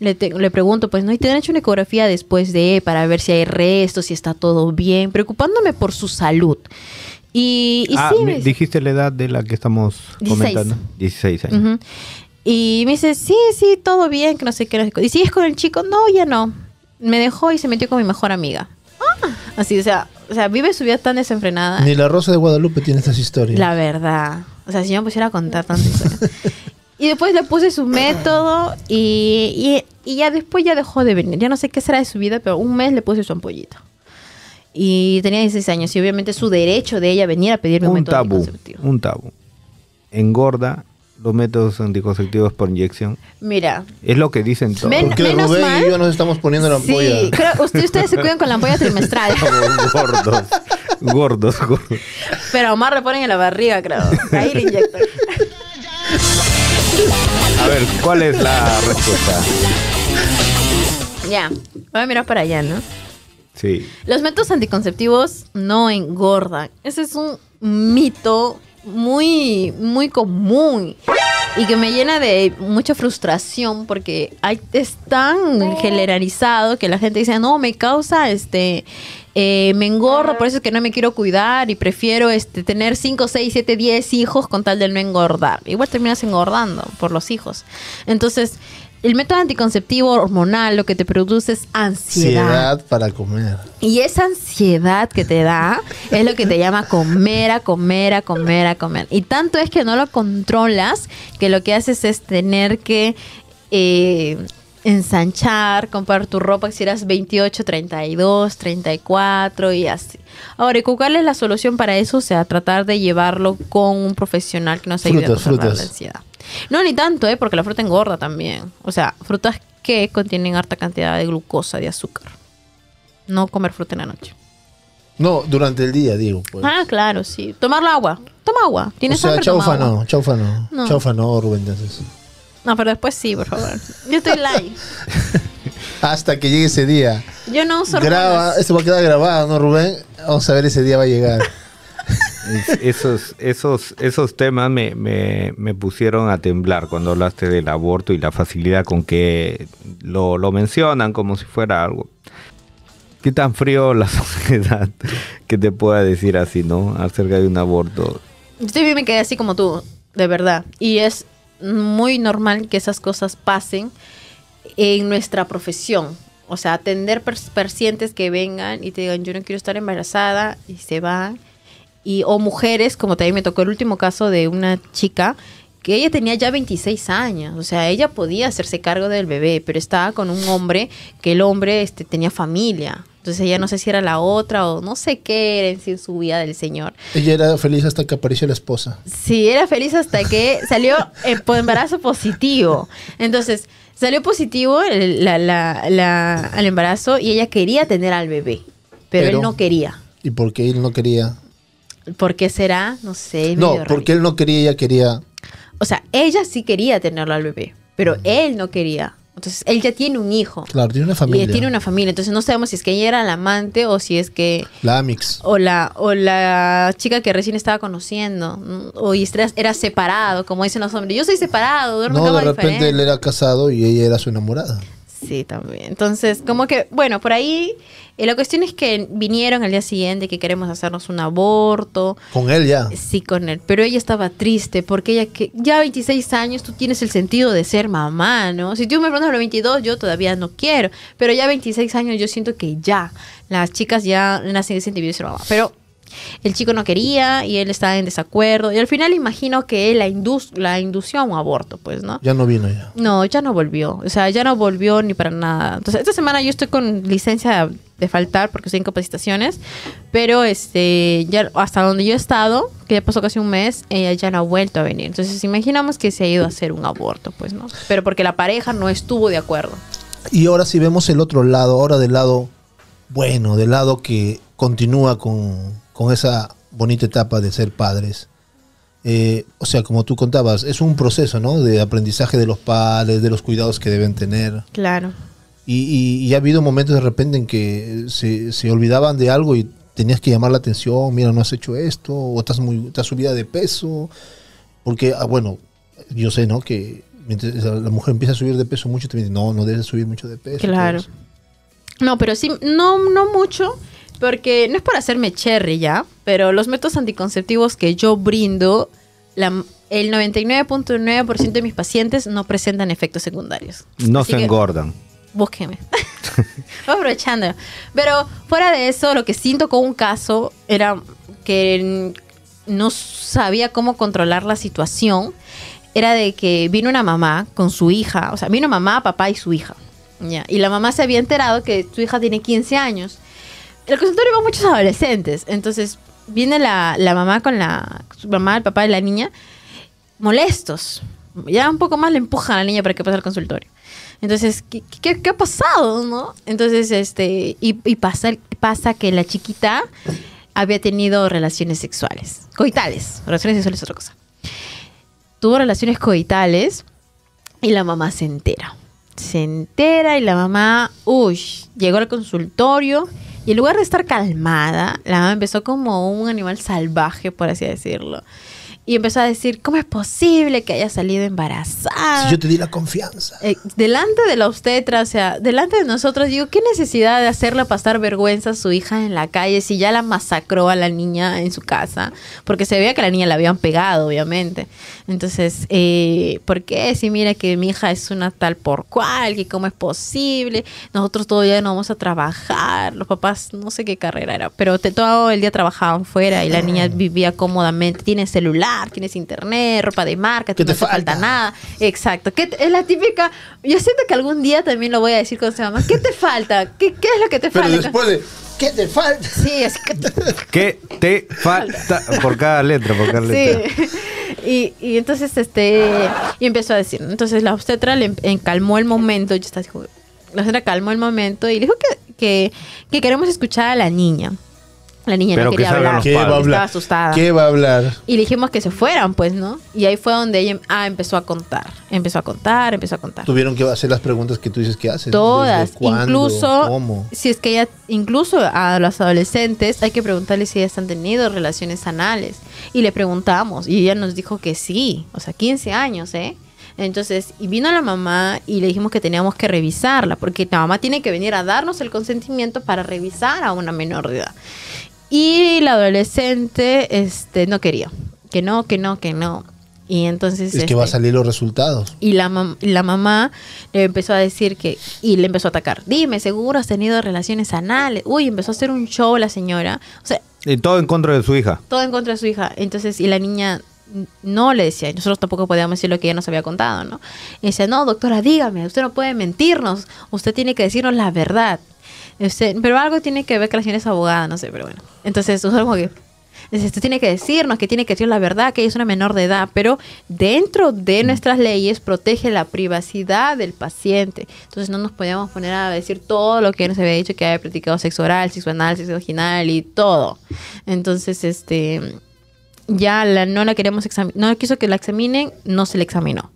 Le, te- le pregunto, pues, ¿no? ¿Y te han hecho una ecografía después de para ver si hay restos, si está todo bien? Preocupándome por su salud. Y, y ah, sí, me- me- dijiste la edad de la que estamos 16. comentando. 16 años. Y me dice, sí, sí, todo bien, que no sé qué. no sé qué. ¿Y sigues con el chico? No, ya no. Me dejó y se metió con mi mejor amiga. Ah. Así, o sea, o sea, vive su vida tan desenfrenada. Ni la Rosa de Guadalupe tiene estas historias. La verdad. O sea, si yo me pusiera a contar tantas historias. y después le puse su método y, y, y ya después ya dejó de venir. Ya no sé qué será de su vida, pero un mes le puse su ampollito. Y tenía 16 años y obviamente su derecho de ella venir a pedirme un, Un método tabú. anticonceptivo. Un tabú. Engorda los métodos anticonceptivos por inyección. Mira, Es lo que dicen todos. Men- Porque menos Rubén mal- y yo nos estamos poniendo la ampolla. Sí, creo, usted- ustedes se cuidan con la ampolla trimestral. gordos. Gordos, gordos. Pero a Omar le ponen en la barriga, creo. Ahí le inyectan. A ver, ¿cuál es la respuesta? ya, voy a mirar para allá, ¿no? Sí. Los métodos anticonceptivos no engordan. Ese es un mito muy, muy común y que me llena de mucha frustración porque hay, es tan generalizado que la gente dice, no, me causa, este, eh, me engorda, por eso es que no me quiero cuidar y prefiero este, tener 5, 6, 7, 10 hijos con tal de no engordar. Igual terminas engordando por los hijos. Entonces, el método anticonceptivo hormonal lo que te produce es ansiedad. Ansiedad para comer. Y esa ansiedad que te da es lo que te llama comer, a comer, a comer, a comer. Y tanto es que no lo controlas que lo que haces es tener que eh, ensanchar, comprar tu ropa si eras 28, 32, 34 y así. Ahora, ¿y cuál es la solución para eso? O sea, tratar de llevarlo con un profesional que nos ayude Frutas, a controlar frutas. la ansiedad. No, ni tanto, ¿eh? Porque la fruta engorda también. O sea, frutas que contienen harta cantidad de glucosa, de azúcar. No comer fruta en la noche. No, durante el día, digo. Pues. Ah, claro, sí. Tomar agua. Toma agua. o ¿Tienes sea, hambre? Toma chaufa no, chaufa no. No. Chaufa no, Rubén. Entonces. No, pero después sí, por favor. Yo estoy live. Hasta que llegue ese día. Yo no uso Graba, esto va a quedar grabado, ¿no, Rubén? Vamos a ver, ese día va a llegar. Es- Esos, esos, esos temas me, me, pusieron a temblar cuando hablaste del aborto y la facilidad con que lo, lo mencionan como si fuera algo. ¿Qué tan frío la sociedad que te pueda decir así, no? Acerca de un aborto. Yo también me quedé así como tú, de verdad. Y es muy normal que esas cosas pasen en nuestra profesión. O sea, atender pacientes que vengan y te digan, yo no quiero estar embarazada, y se van. Y, o mujeres, como también me tocó el último caso de una chica que ella tenía ya 26 años, o sea, ella podía hacerse cargo del bebé, pero estaba con un hombre que el hombre este, tenía familia. Entonces ella no sé si era la otra o no sé qué era en sí su vida del señor. Ella era feliz hasta que apareció la esposa. Sí, era feliz hasta que salió eh, por embarazo positivo. Entonces, salió positivo el, la- la- la- al embarazo y ella quería tener al bebé, pero, Pero- él no quería. ¿Y por qué él no quería? ¿Por qué será? No sé. No, porque raro. él no quería, ella quería. O sea, ella sí quería tenerlo al bebé, pero él no quería. Entonces, él ya tiene un hijo. Claro, tiene una Y familia. él tiene una familia. Entonces, no sabemos si es que ella era la amante o si es que La Amix. o la, o la chica que recién estaba conociendo, ¿no? o y era, separado, como dicen los hombres. Yo soy separado, duermo No, de repente él diferente. era casado y ella era su enamorada. Sí, también. Entonces, como que, bueno, por ahí, eh, la cuestión es que vinieron al día siguiente que queremos hacernos un aborto. Con él ya. Sí, con él. Pero ella estaba triste porque ella, que ya a 26 años, tú tienes el sentido de ser mamá, ¿no? Si tú me preguntas a los 22, yo todavía no quiero. Pero ya a 26 años, yo siento que ya. Las chicas ya nacen ese individuo de ser mamá. Pero el chico no quería y él estaba en desacuerdo. Y al final, imagino que él la, indus la indució a un aborto, pues, ¿no? Ya no vino ya. No, ya no volvió. O sea, ya no volvió ni para nada. Entonces, esta semana yo estoy con licencia de faltar porque estoy en capacitaciones. Pero este, ya hasta donde yo he estado, que ya pasó casi un mes, ella ya no ha vuelto a venir. Entonces, imaginamos que se ha ido a hacer un aborto, pues, ¿no? Pero porque la pareja no estuvo de acuerdo. Y ahora si vemos el otro lado, ahora del lado bueno, del lado que continúa con, con esa bonita etapa de ser padres. Eh, o sea, como tú contabas, es un proceso, ¿no? De aprendizaje de los padres, de los cuidados que deben tener. Claro. Y, y- y ha habido momentos de repente en que se, se olvidaban de algo y tenías que llamar la atención, mira, no has hecho esto, o estás, muy, estás subida de peso. Porque, ah, bueno, yo sé, ¿no? Que mientras la mujer empieza a subir de peso mucho, te dicen, no, no debes subir mucho de peso. Claro. No, pero sí, no, no mucho, porque no es por hacerme cherry ya, pero los métodos anticonceptivos que yo brindo, la- el 99.9% de mis pacientes no presentan efectos secundarios. No Así se engordan. Búsqueme. Aprovechando. Pero fuera de eso, lo que siento con un caso era que no sabía cómo controlar la situación. Era de que vino una mamá con su hija, o sea, vino mamá, papá y su hija. Ya, Y la mamá se había enterado que su hija tiene 15 años. El consultorio van muchos adolescentes. Entonces, viene la, la mamá con la su mamá, el papá de la niña, molestos. Ya un poco más le empujan a la niña para que pase al consultorio. Entonces, ¿qué, qué, qué ha pasado, no? Entonces, este, y, y pasa, pasa que la chiquita había tenido relaciones sexuales, coitales. Relaciones sexuales es otra cosa. Tuvo relaciones coitales y la mamá se entera. Se entera y la mamá, uy, llegó al consultorio y en lugar de estar calmada, la mamá empezó como un animal salvaje, por así decirlo. Y empezó a decir, ¿cómo es posible que haya salido embarazada? Si yo te di la confianza. Eh, delante de la obstetra, o sea, delante de nosotros, digo, ¿qué necesidad de hacerle pasar vergüenza a su hija en la calle si ya la masacró a la niña en su casa? Porque se veía que a la niña la habían pegado, obviamente. Entonces, eh, ¿por qué? Si mira que mi hija es una tal por cual, que cómo es posible, nosotros todavía no vamos a trabajar, los papás, no sé qué carrera era, pero te- todo el día trabajaban fuera y la niña vivía cómodamente, tiene celular, tienes internet, ropa de marca, ¿Qué no te falta falta? nada. Exacto. ¿Qué te- es la típica. Yo siento que algún día también lo voy a decir con su mamá. ¿Qué te falta? ¿Qué, qué es lo que te Pero falta? después de, ¿qué te falta? Sí, es que. ¿Qué te falta? Por cada letra, por cada letra. Sí. Y, y entonces, este, y empezó a decir, entonces la obstetra le em- encalmó el momento, yo estaba la obstetra calmó el momento y le dijo que, que, que queremos escuchar a la niña. La niña Pero no que quería hablar. ¿Qué va a hablar? Estaba asustada. ¿Qué va a hablar? Y le dijimos que se fueran, pues, ¿no? Y ahí fue donde ella ah, empezó a contar. Empezó a contar, empezó a contar. Tuvieron que hacer las preguntas que tú dices que haces. Todas, ¿Desde cuándo? incluso ¿Cómo? si es que ella, incluso a los adolescentes, hay que preguntarles si ellas han tenido relaciones anales. Y le preguntamos, y ella nos dijo que sí, o sea, 15 años, ¿eh? Entonces, y vino la mamá y le dijimos que teníamos que revisarla, porque la mamá tiene que venir a darnos el consentimiento para revisar a una menor de edad. Y la adolescente este, no quería, que no, que no, que no. Y entonces... Es que va a este, salir los resultados. y la, mam- la mamá le empezó a decir que, y le empezó a atacar. Dime, seguro has tenido relaciones anales. Uy, empezó a hacer un show la señora. O sea, Y todo en contra de su hija. todo en contra de su hija. Entonces, y la niña no le decía, y nosotros tampoco podíamos decir lo que ella nos había contado, ¿no? Y decía, no, doctora, dígame, usted no puede mentirnos, usted tiene que decirnos la verdad. Usted- pero algo tiene que ver que la señora es abogada, no sé, pero bueno. Entonces, nosotros como que, usted tiene que decirnos que tiene que decir la verdad, que ella es una menor de edad, pero dentro de nuestras leyes protege la privacidad del paciente. Entonces no nos podíamos poner a decir todo lo que nos había dicho, que había practicado sexo oral, sexo anal, sexo vaginal y todo. Entonces, este, ya la, no la queremos examinar, no quiso que la examinen, no se le examinó.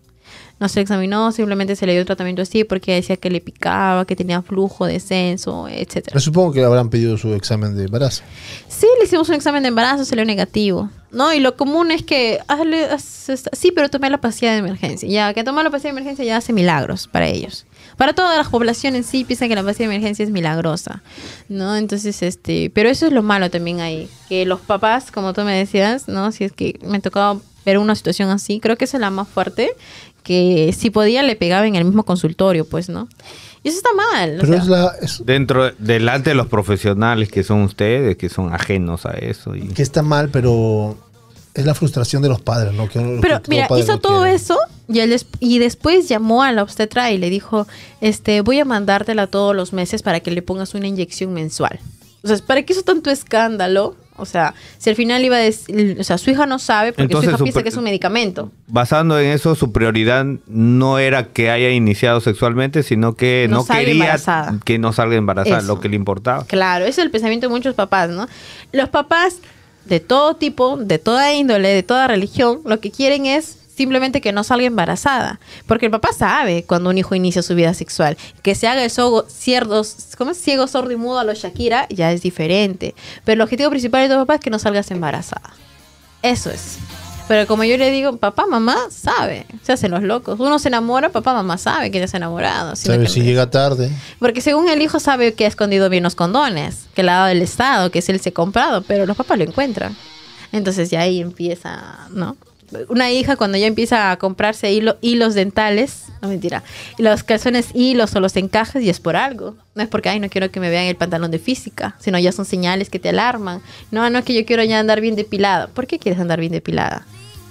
No se le examinó, simplemente se le dio tratamiento así porque decía que le picaba, que tenía flujo, descenso, etcétera. Yo supongo que habrán pedido su examen de embarazo. Sí, le hicimos un examen de embarazo, salió negativo. ¿No? Y lo común es que, hazle, sí, pero tomé la pastilla de emergencia. Ya, que tomar la pastilla de emergencia ya hace milagros para ellos. Para toda la población en sí piensan que la pastilla de emergencia es milagrosa, ¿no? Entonces, este, pero eso es lo malo también ahí, que los papás, como tú me decías, ¿no? Si es que me tocaba ver una situación así, creo que esa es la más fuerte, que si podía le pegaba en el mismo consultorio, pues, ¿no? Y eso está mal. o Pero sea. es la. es- Dentro, delante de los profesionales que son ustedes, que son ajenos a eso. Y... que está mal, pero es la frustración de los padres, ¿no? Que- que Pero todo mira, hizo no todo quiere. eso y, él des- y después llamó a la obstetra y le dijo, este, voy a mandártela todos los meses para que le pongas una inyección mensual. O sea, ¿para qué hizo tanto escándalo? O sea, si al final iba a decir, o sea, su hija no sabe porque Entonces, su hija su piensa que es un medicamento. Basando en eso, su prioridad no era que haya iniciado sexualmente, sino que No no, quería embarazada. que no salga embarazada, Eso. lo que le importaba. Claro, ese es el pensamiento de muchos papás, ¿no? Los papás de todo tipo, de toda índole, de toda religión, lo que quieren es simplemente que no salga embarazada. Porque el papá sabe cuando un hijo inicia su vida sexual. Que se haga el sogo- cierdo, ¿cómo es? ciego, sordo y mudo a los Shakira ya es diferente. Pero el objetivo principal de los papás es que no salgas embarazada. Eso es. Pero como yo le digo, papá, mamá sabe. Se hacen los locos. Uno se enamora, papá, mamá sabe que ya se ha enamorado. sino ¿Sabes que si llega tarde? porque según el hijo sabe que ha escondido bien los condones, que le ha dado el Estado, que es él se ha comprado, pero los papás lo encuentran. Entonces ya ahí empieza, ¿no? Una hija cuando ya empieza a comprarse hilo- hilos dentales, no mentira, y los calzones hilos o los encajes y es por algo. No es porque, ay, no quiero que me vean el pantalón de física, sino ya son señales que te alarman. No, no es que yo quiero ya andar bien depilada. ¿Por qué quieres andar bien depilada?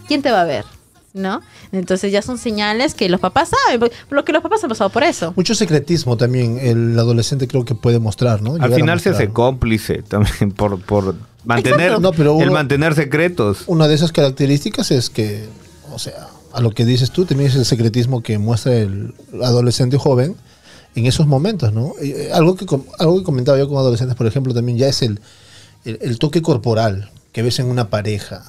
¿Quién te va a ver? ¿No? Entonces ya son señales que los papás saben, por- lo que los papás han pasado por eso. Mucho secretismo también el adolescente creo que puede mostrar, ¿no? Al Llegar final se hace cómplice también por, por mantener. No, pero el uno- mantener secretos. Una de esas características es que, o sea, a lo que dices tú, también es el secretismo que muestra el adolescente joven en esos momentos, ¿no? Eh, algo, que, algo que comentaba yo con adolescentes, por ejemplo, también ya es el, el, el toque corporal que ves en una pareja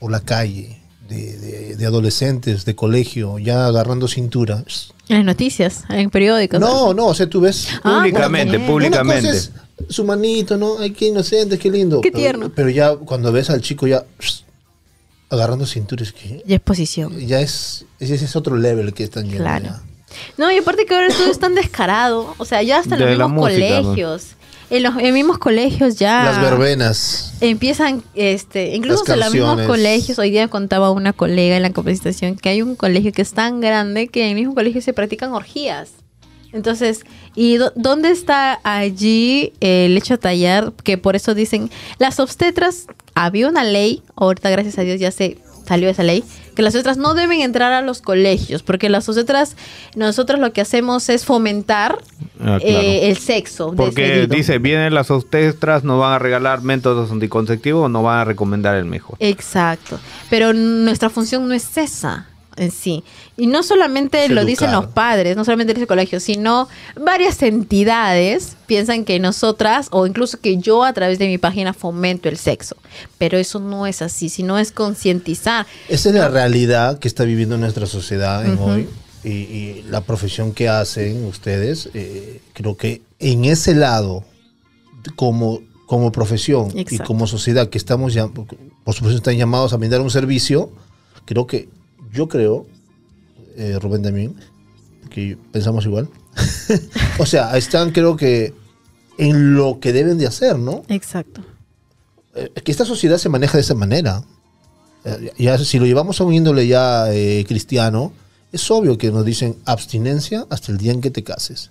por la calle, de, de- de adolescentes, de colegio, ya agarrando cintura. En las noticias, en periódicos. No, no, o sea, tú ves... Ah, Públicamente, bueno. públicamente. Una cosa es su manito, ¿no? Ay, qué inocente, qué lindo. Qué Pero- tierno. Pero, ya cuando ves al chico ya agarrando cinturas, que Y exposición. ya es ese es otro level que están yendo Claro. ya. No, y aparte que ahora todo es tan descarado. O sea, ya hasta en los mismos música, ¿no? colegios. En los en mismos colegios ya. Las verbenas. Empiezan, este, incluso en los mismos colegios, hoy día contaba una colega en la capacitación que hay un colegio que es tan grande que en el mismo colegio se practican orgías. Entonces, ¿y dó- dónde está allí el hecho de tallar? Que por eso dicen, las obstetras, había una ley, ahorita gracias a Dios ya se salió esa ley, que las otras no deben entrar a los colegios, porque las otras, nosotros lo que hacemos es fomentar Ah, claro. eh, el sexo. Porque desmedido. dice, vienen las obstetras, no van a regalar métodos anticonceptivos, no van a recomendar el mejor. Exacto. Pero nuestra función no es esa en sí. Y no solamente lo dicen los padres, no solamente dice el colegio, sino varias entidades piensan que nosotras, o incluso que yo a través de mi página fomento el sexo. Pero eso no es así, sino es concientizar. Esa es la realidad que está viviendo nuestra sociedad en hoy y, y la profesión que hacen ustedes. eh, creo que en ese lado, como, como profesión y como sociedad que estamos, ya, por supuesto, están llamados a brindar un servicio, creo que, yo creo, eh, Rubén también, que pensamos igual. o sea, están creo que en lo que deben de hacer, ¿no? Exacto. eh, que esta sociedad se maneja de esa manera. Eh, Ya, si lo llevamos a un índole ya eh, cristiano, es obvio que nos dicen abstinencia hasta el día en que te cases.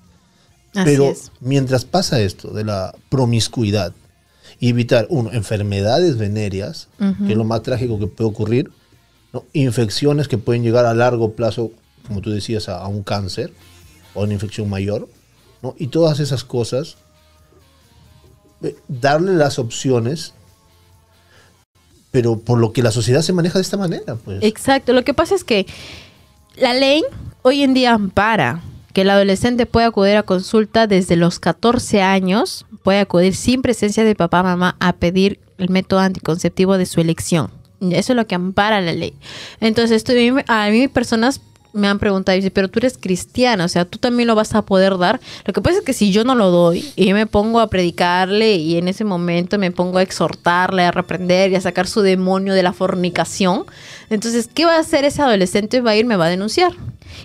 Así Pero es. mientras pasa esto de la promiscuidad y evitar, uno, enfermedades venéreas, que es lo más trágico que puede ocurrir, infecciones que pueden llegar a largo plazo, como tú decías, a, un cáncer o una infección mayor, ¿no? y todas esas cosas, eh, darle las opciones, pero por lo que la sociedad se maneja de esta manera, pues. Exacto. Lo que pasa es que la ley hoy en día ampara que el adolescente puede acudir a consulta desde los 14 años, puede acudir sin presencia de papá mamá a pedir el método anticonceptivo de su elección. Eso es lo que ampara la ley. Entonces, esto, a mí, personas me han preguntado, dice, pero tú eres cristiana, o sea, tú también lo vas a poder dar. Lo que pasa es que si yo no lo doy y me pongo a predicarle y en ese momento me pongo a exhortarle, a reprender y a sacar su demonio de la fornicación, entonces, ¿qué va a hacer ese adolescente? Va a ir, me va a denunciar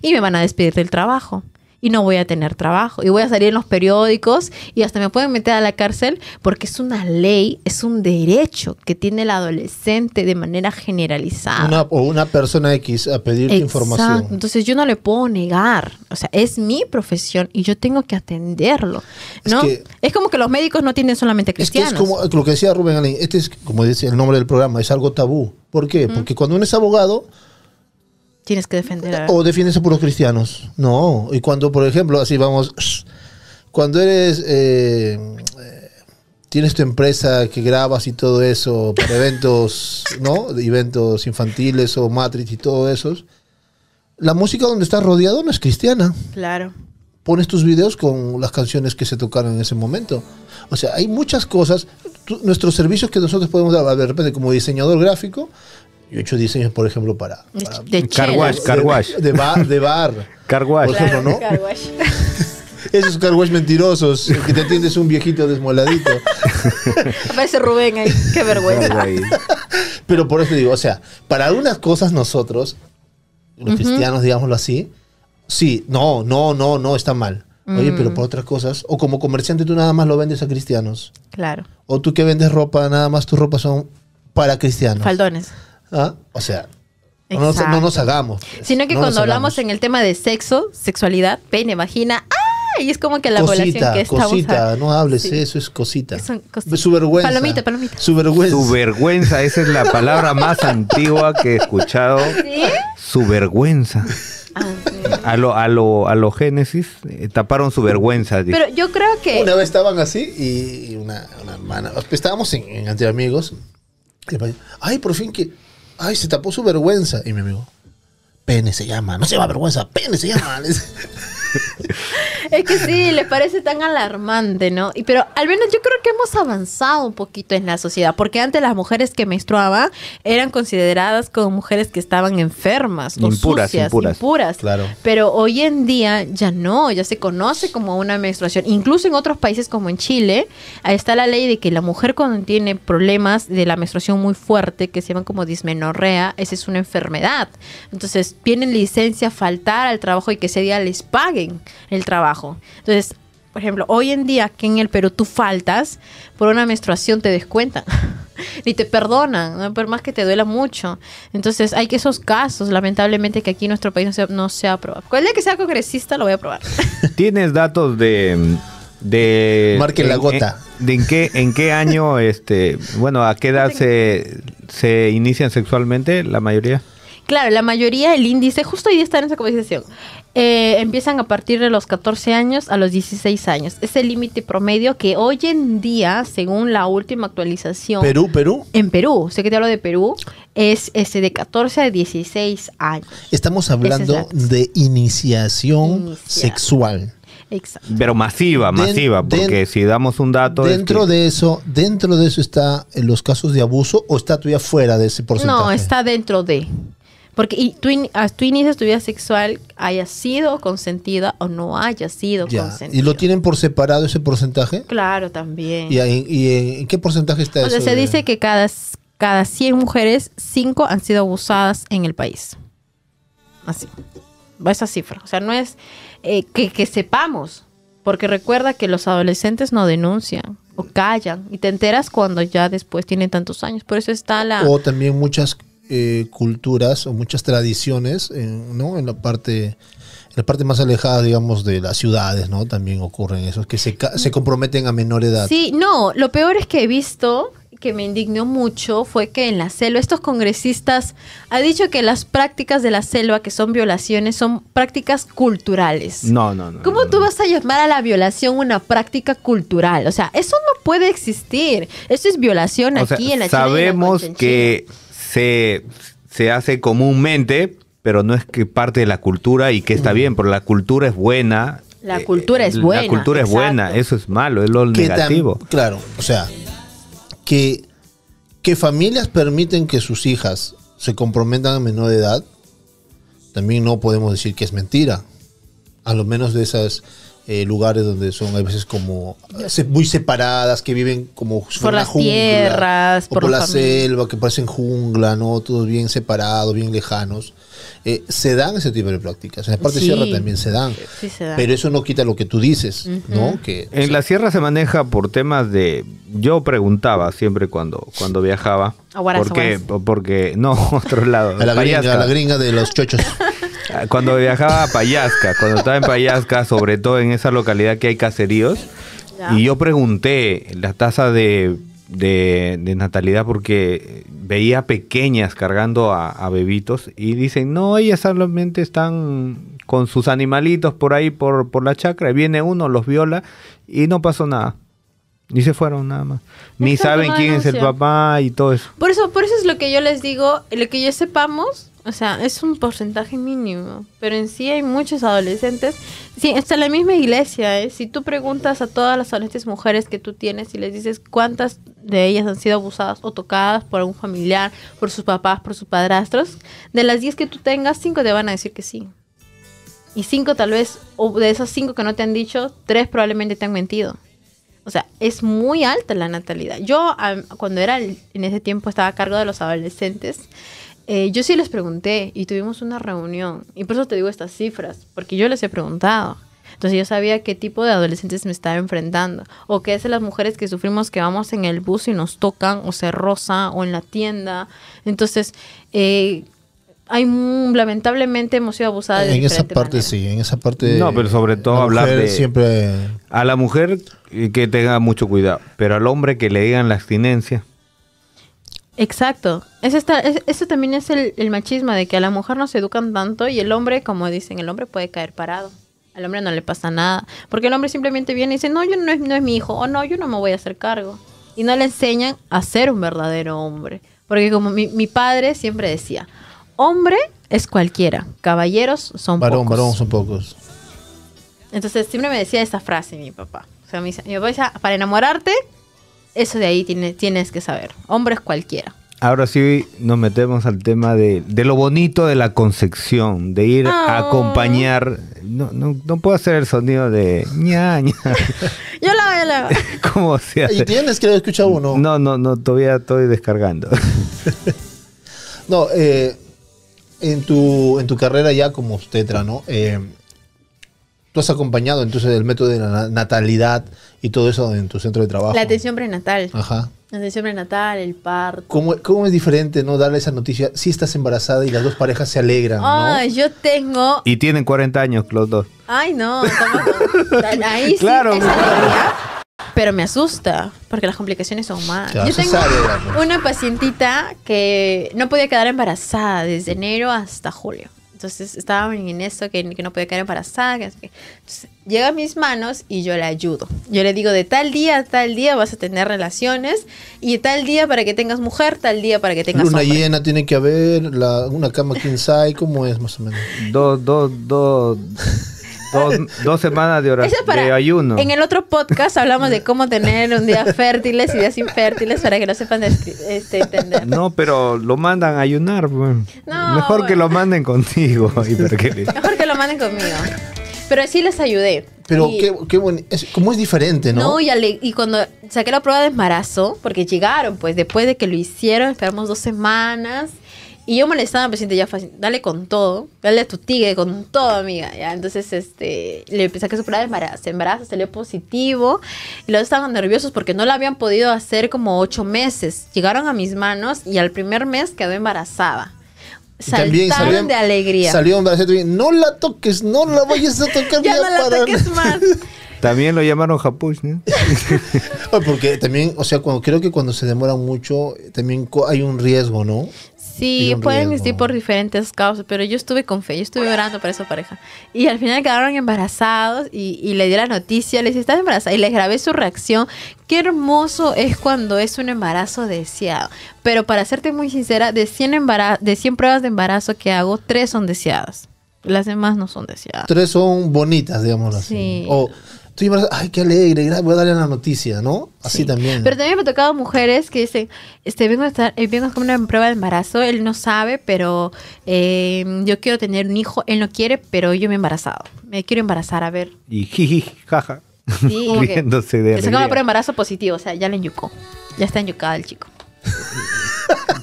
y me van a despedir del trabajo. Y no voy a tener trabajo. Y voy a salir en los periódicos y hasta me pueden meter a la cárcel porque es una ley, es un derecho que tiene el adolescente de manera generalizada. Una, o una persona X a pedirte Exacto. información. Entonces yo no le puedo negar. O sea, es mi profesión y yo tengo que atenderlo. Es ¿no? que- es como que los médicos no tienen solamente Es que es cristianos. como lo que decía Rubén Alén, este es, como dice el nombre del programa, es algo tabú. ¿Por qué? Porque cuando uno es abogado, Tienes que defender a... o defiendes a puros cristianos. No. Y cuando, por ejemplo, así vamos, cuando eres, eh, tienes tu empresa que grabas y todo eso para eventos, ¿no? De eventos infantiles o Matrix y todo eso, la música donde estás rodeado no es cristiana. Claro. pones tus videos con las canciones que se tocaron en ese momento. O sea, hay muchas cosas. Nuestros servicios que nosotros podemos dar, de repente, como diseñador gráfico, yo he hecho diseños, por ejemplo, para. De, para- de Car chelas. wash, car wash. De, de bar. De bar. Car wash. Por ejemplo, ¿no? car wash. Esos car wash mentirosos, que te atiendes un viejito desmoladito. Aparece Rubén ahí. Qué vergüenza. Pero por eso digo, o sea, para algunas cosas nosotros, los cristianos, digámoslo así, sí, no, no, no, no, está mal. Oye, pero por otras cosas, o como comerciante tú nada más lo vendes a cristianos. Claro. O tú que vendes ropa, nada más tus ropas son para cristianos. Faldones. ¿Ah? O sea, no nos, no nos hagamos. pues. Sino que No cuando hablamos hagamos. en el tema de sexo, sexualidad, pene, vagina, ¡ah! Y es como que la población Cosita, que estamos... cosita, a- no hables, Sí. eso es cosita. Cositas. Su vergüenza. Palomita, palomita. Su vergüenza. Su vergüenza, esa es la palabra más antigua que he escuchado. ¿Sí? Su vergüenza. Ah, sí. A lo, a lo, a lo Génesis eh, taparon su vergüenza. dice. Pero yo creo que... Una vez estaban así y una, una hermana, estábamos en, en Amigos. y Ay, por fin que, ay, se tapó su vergüenza. Y mi amigo, pene se llama, no se llama vergüenza, pene se llama. Es que sí, les parece tan alarmante, ¿no? Y pero al menos yo creo que hemos avanzado un poquito en la sociedad, porque antes las mujeres que menstruaban eran consideradas como mujeres que estaban enfermas, o Impuras, sucias, impuras. impuras. Claro. Pero hoy en día ya no, ya se conoce como una menstruación. Incluso en otros países como en Chile, ahí está la ley de que la mujer cuando tiene problemas de la menstruación muy fuerte, que se llaman como dismenorrea, esa es una enfermedad. Entonces, tienen licencia a faltar al trabajo y que ese día les paguen el trabajo. Entonces, por ejemplo, hoy en día que en el Perú tú faltas por una menstruación te descuentan. Ni te perdonan, ¿no? por más que te duela mucho. Entonces, hay que esos casos, lamentablemente, que aquí en nuestro país no se, no se el día que sea congresista lo voy a probar. ¿Tienes datos de, De, Marque la gota. en- de en qué, en qué año, este, bueno, a qué edad se, se inician sexualmente la mayoría? Claro, la mayoría, el índice, justo hoy día está en esa conversación, eh, empiezan a partir de los 14 años a los 16 años. Es el límite promedio que hoy en día, según la última actualización, Perú, Perú. en Perú, sé que te hablo de Perú, es este de 14 a 16 años. Estamos hablando es de iniciación sexual. Exacto. Pero masiva, Den- masiva, porque den- si damos un dato... es Dentro que- de eso, dentro de eso está en los casos de abuso o está todavía fuera de ese porcentaje. No, está dentro de. Porque y tú, in- tú inicias tu vida sexual, haya sido consentida o no haya sido Ya. consentida. ¿Y lo tienen por separado ese porcentaje? Claro, también. ¿Y, en, y en qué porcentaje está O sea, eso? se de- dice que cada, cada 100 mujeres, 5 han sido abusadas en el país. Así. Va esa cifra. O sea, no es eh, que, que sepamos. Porque recuerda que los adolescentes no denuncian o callan. Y te enteras cuando ya después tienen tantos años. Por eso está la... O también muchas eh, culturas o muchas tradiciones, en, ¿no? En la parte, en la parte más alejada, digamos, de las ciudades, ¿no? También ocurren esos que se, ca- se comprometen a menor edad. Sí, no, lo peor es que he visto que me indignó mucho fue que en la selva estos congresistas ha dicho que las prácticas de la selva que son violaciones son prácticas culturales. No, no, no. ¿Cómo no, tú no. vas a llamar a la violación una práctica cultural? O sea, eso no puede existir. Eso es violación O sea, aquí en la China y en la sabemos que se, se hace comúnmente, pero no es que parte de la cultura y que está bien, pero la cultura es buena. La Eh, cultura es La buena, cultura es exacto. buena, eso es malo, es lo Que tam- negativo. claro, o sea, que, que familias permiten que sus hijas se comprometan a menor edad, también no podemos decir que es mentira. A lo menos de esos lugares donde son a veces como se- muy separadas, que viven como si Por las tierras, o por por, la familia. selva, que parecen jungla, ¿no? Todos bien separados, bien lejanos. Eh, se dan ese tipo de prácticas. En la parte Sí. sierra también se dan. Sí se da. Pero eso no quita lo que tú dices, ¿no? Que En la sierra se maneja por temas de. Yo preguntaba siempre cuando, cuando viajaba. Aguaras, ¿Por qué? aguaras. Porque. No, otro lado. a la, gringa, a la gringa de los chochos. Cuando viajaba a Payasca, cuando estaba en Payasca, sobre todo en esa localidad que hay caseríos, Ya. y yo pregunté la tasa de, de- de natalidad porque veía pequeñas cargando a, a bebitos y dicen, no, ellas solamente están con sus animalitos por ahí, por, por la chacra, y viene uno, los viola y no pasó nada. Y se fueron nada más. Ni saben quién es el papá y todo eso. Por eso, por eso es lo que yo les digo, lo que yo sepamos, o sea, es un porcentaje mínimo, pero en sí hay muchos adolescentes, sí, hasta la misma iglesia, ¿eh? si tú preguntas a todas las adolescentes mujeres que tú tienes y les dices cuántas de ellas han sido abusadas o tocadas por algún familiar, por sus papás, por sus padrastros, de las 10 que tú tengas, 5 te van a decir que sí. Y 5 tal vez, o de esas 5 que no te han dicho, 3 probablemente te han mentido. O sea, es muy alta la natalidad. Yo, cuando era en ese tiempo estaba a cargo de los adolescentes, eh, yo sí les pregunté y tuvimos una reunión. Y por eso te digo estas cifras, porque yo les he preguntado. Entonces yo sabía qué tipo de adolescentes me estaba enfrentando. O qué es las mujeres que sufrimos que vamos en el bus y nos tocan, o se rosa, o en la tienda. Entonces, eh, hay lamentablemente hemos sido abusadas de en esa parte manera. sí, en esa parte. No, pero sobre todo la hablar de- Siempre. A la mujer eh, que tenga mucho cuidado, pero al hombre que le digan la abstinencia. Exacto. Eso, está, es- eso también es el, el machismo, de que a la mujer no se educan tanto y el hombre, como dicen, el hombre puede caer parado. Al hombre no le pasa nada. Porque el hombre simplemente viene y dice, no, yo no es, no es mi hijo, o no, yo no me voy a hacer cargo. Y no le enseñan a ser un verdadero hombre. Porque como mi, mi padre siempre decía, hombre es cualquiera, caballeros son Varón, pocos. varón son pocos. Entonces siempre me decía esa frase mi papá. O sea, me dice, mi papá decía, para enamorarte, eso de ahí tiene- tienes que saber. Hombre es cualquiera. Ahora sí nos metemos al tema de, de lo bonito de la concepción, de ir a Ah. acompañar. No, no, no puedo hacer el sonido de ña, ña. Yo la hago, yo la hago. ¿Cómo se ¿Y hace? tienes que haber escuchado uno? No, no, no, todavía estoy descargando. No, eh, en, tu, en tu carrera ya como obstetra, ¿no? Eh, tú has acompañado entonces el método de la na- natalidad y todo eso en tu centro de trabajo. La atención prenatal. Ajá. La atención prenatal, el parto. ¿Cómo, ¿Cómo es diferente, no? Darle esa noticia si estás embarazada y las dos parejas se alegran, ¿no? Ay, yo tengo. Y tienen 40 años los dos. Ay, no. Ahí sí. Claro. es alegría, pero me asusta porque las complicaciones son más. Claro, yo tengo una pacientita que no podía quedar embarazada desde enero hasta julio. Entonces estaba en esto que, que no podía quedar embarazada. que. Entonces, llega a mis manos y yo la ayudo. Yo le digo, de tal día a tal día vas a tener relaciones y de tal día para que tengas mujer, tal día para que tengas Luna hombre. llena tiene que haber, la, una cama king size, ¿cómo es más o menos? Dos, dos, dos, dos, dos semanas de, es para- de ayuno. En el otro podcast hablamos de cómo tener un día fértiles y días infértiles para que lo sepan este, entender. No, pero lo mandan a ayunar. No, Mejor que bueno. lo manden contigo. Mejor que lo manden conmigo. Pero sí les ayudé. Pero Y- qué, qué boni- es, como es diferente, ¿no? No, y, ale- y cuando saqué la prueba de embarazo, porque llegaron, pues después de que lo hicieron, esperamos dos semanas. Y yo molestaba al paciente ya fácil, dale con todo, dale a tu tigre con todo, amiga. ¿ya? Entonces, este, le empecé a que su prueba de embarazo, embarazo salió positivo. Y los estaban nerviosos porque no la habían podido hacer como ocho meses. Llegaron a mis manos y al primer mes quedó embarazada. Y también Saltaron salió- de alegría. Salió embarazada también. No la toques, no la vayas a tocar. ya no la para- toques más. También lo llamaron Japush, ¿no? Ah, Porque también, o sea, cuando, creo que cuando se demora mucho, también hay un riesgo, ¿no? Sí, pueden existir por diferentes causas, pero yo estuve con fe, yo estuve orando para esa pareja. Y al final quedaron embarazados y, y le di la noticia, le dije, estás embarazada, y les grabé su reacción. Qué hermoso es cuando es un embarazo deseado. Pero para serte muy sincera, de 100, embara- de 100 pruebas de embarazo que hago, 3 son deseadas. Las demás no son deseadas. Tres son bonitas, digamos así. Sí. O estoy embarazada, ay, qué alegre, voy a darle la noticia, ¿no? Así Sí. también. Pero también me ha tocado mujeres que dicen, este, vengo a estar, eh, vengo con una prueba de embarazo, él no sabe, pero eh, yo quiero tener un hijo, él no quiere, pero yo me he embarazado. Me quiero embarazar, a ver. Y jiji, jaja. Sí, Riéndose de alegría. prueba de embarazo positivo, o sea, ya le enyucó. Ya está enyucada el chico.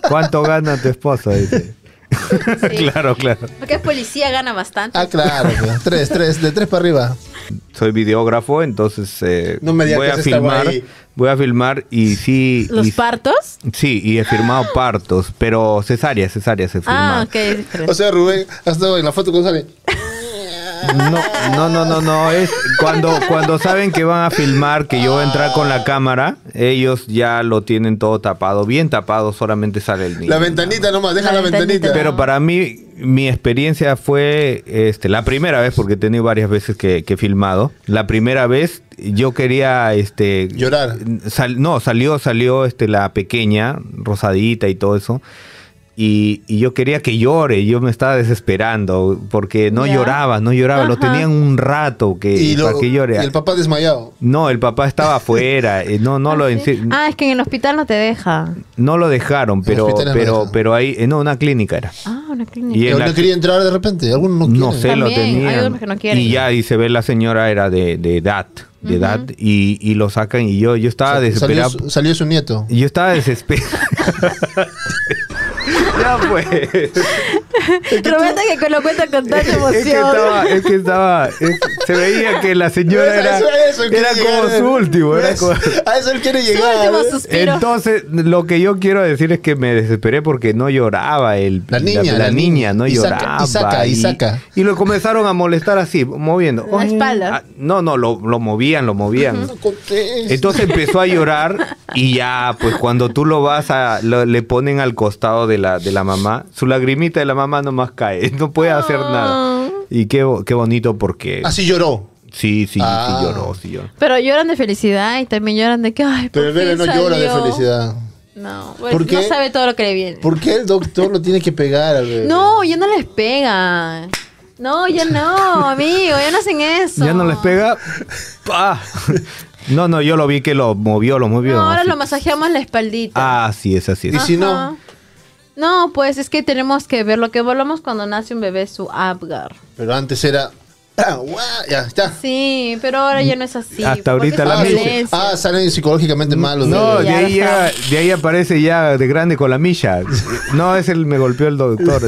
¿Cuánto gana tu esposo? Dice. Sí. claro, claro. Porque es policía, gana bastante. Ah, claro, pues. tres, tres, de tres para arriba. Soy videógrafo, entonces eh, No me voy que a filmar. ahí. Voy a filmar y sí. ¿Los y- partos? Sí, y he firmado partos, pero cesáreas, cesáreas he firmado. Ah, ok. O sea, Rubén, has estado en la foto cuando sale. No, no, no, no, no, es cuando, cuando saben que van a filmar, que yo voy a entrar con la cámara, ellos ya lo tienen todo tapado, bien tapado, solamente sale el niño. La ventanita nomás, deja La la, ventanita. ventanita. Pero para mí, mi experiencia fue este, la primera vez, porque he tenido varias veces que, que he filmado. La primera vez yo quería este Llorar. sal- no, salió, salió este, la pequeña, rosadita y todo eso. Y, y yo quería que llore, yo me estaba desesperando, porque no Ya. lloraba, no lloraba, lo tenían un rato que, y, lo- para que llore. y el papá desmayado. No, el papá estaba afuera, eh, no, no, lo, ¿Ah, sí? enci- Ah, es que en el hospital no te deja. no lo dejaron, pero, pero, dejan. pero ahí, no, una clínica era. Ah, una clínica. Y Y la- no quería entrar de repente. Algunos no quieren. No sé, lo También, tenían. no quieren. y ya, y se ve la señora era de, de edad, de edad, y, y lo sacan y yo, yo estaba Sa- salió, desesperado. su, salió su nieto. Yo estaba desesperado. ya pues. Roberta que lo cuenta con tanta emoción. Es que estaba, es que estaba, es- se veía que la señora era, Eso, eso, él era como llegar. su último, era como- A eso él quiere Su llegar. suspiro. Entonces, lo que yo quiero decir es que me desesperé porque no lloraba el, La niña, la, la niña, niña. no Y saca- lloraba. y saca, y saca. y lo comenzaron a molestar así, moviendo. La espalda. Ah, no, no, lo, lo movían, lo movían. Entonces empezó a llorar y ya, pues cuando tú lo vas a, lo- le ponen al costado de la, de la mamá, su lagrimita de la mamá nomás cae, no puede hacer Ah. nada. Y qué, qué bonito porque... Así lloró. Sí, sí, Ah. sí lloró, sí lloró. Pero lloran de felicidad y también lloran de que, ay, Pero el bebé no llora de felicidad. No, pues, ¿Por qué? no sabe todo lo que le viene. ¿Por qué el doctor lo tiene que pegar al bebé? No, ya no les pega. No, ya no, amigo, ya no hacen eso. ¿Ya no les pega? ¡Pah! No, no, yo lo vi que lo movió, lo movió. No, ahora así. lo masajeamos la espaldita. Ah, sí, es así. es. ¿Y si no? No, pues es que tenemos que ver lo que volvamos cuando nace un bebé, su Apgar. Pero antes era. Ah, ya está. Sí, pero ahora ya no es así. Hasta ahorita la ah, violencia. Ah, salen psicológicamente mal los No, de Ya ahí, llega- de ahí aparece ya de grande con la milla. No, es el me golpeó el doctor.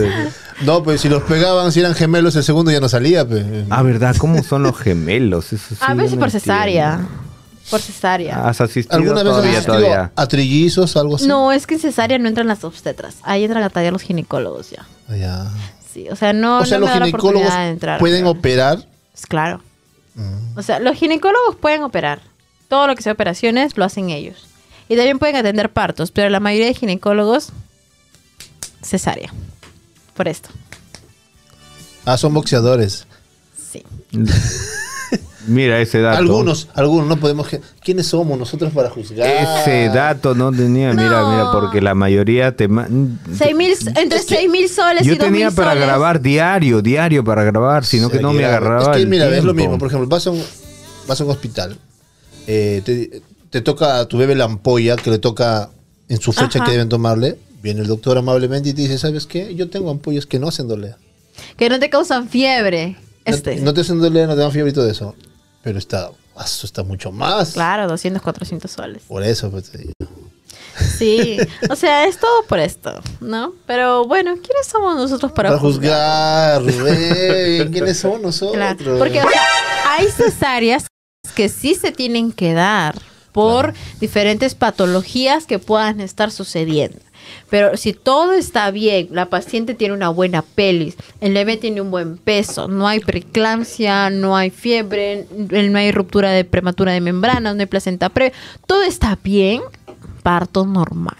No, pues si los pegaban, si eran gemelos, el segundo ya no salía. Pues. Ah, ¿verdad? ¿Cómo son los gemelos? Eso sí, A veces no por cesárea. Por cesárea. ¿Has asistido ¿Alguna vez has todavía, asistido todavía? a trillizos, algo así? No, es que en cesárea no entran las obstetras. Ahí entran a tallar los ginecólogos ya. Ah, ya. Sí, o sea, no, o sea, no los me da la ginecólogos de entrar. pueden pero- operar. Pues claro. Mm. O sea, los ginecólogos pueden operar. Todo lo que sea operaciones lo hacen ellos. Y también pueden atender partos, pero la mayoría de ginecólogos cesárea. Por esto. Ah, son boxeadores. Sí. Mira ese dato. Algunos, algunos, no podemos. ¿Quiénes somos nosotros para juzgar? Ese dato no tenía, mira, No. mira, porque la mayoría te... ma- Seis mil, entre Es que 6 mil soles y Yo 2 tenía para soles. grabar diario, diario para grabar, sino que no me agarraba Es que el mira, es lo mismo. Por ejemplo, vas a un, vas a un hospital, eh, te, te toca a tu bebé la ampolla que le toca en su fecha Ajá. que deben tomarle. Viene el doctor amablemente y te dice: ¿Sabes qué? Yo tengo ampollas que no hacen doler. Que no te causan fiebre. Este. No, no te hacen doler, no te dan fiebre y todo eso. Pero está, eso está mucho más. Claro, 200, 400 soles. Por eso, pues, te digo. Sí, o sea, es todo por esto, ¿no? Pero bueno, ¿quiénes somos nosotros para, Para juzgar, Rubén. ¿Quiénes somos nosotros? Claro, porque o sea, hay cesáreas que sí se tienen que dar por diferentes patologías que puedan estar sucediendo. Pero si todo está bien, la paciente tiene una buena pelis, el bebé tiene un buen peso, no hay preeclampsia, no hay fiebre, no hay ruptura de prematura de membranas, no hay placenta pre, todo está bien, parto normal.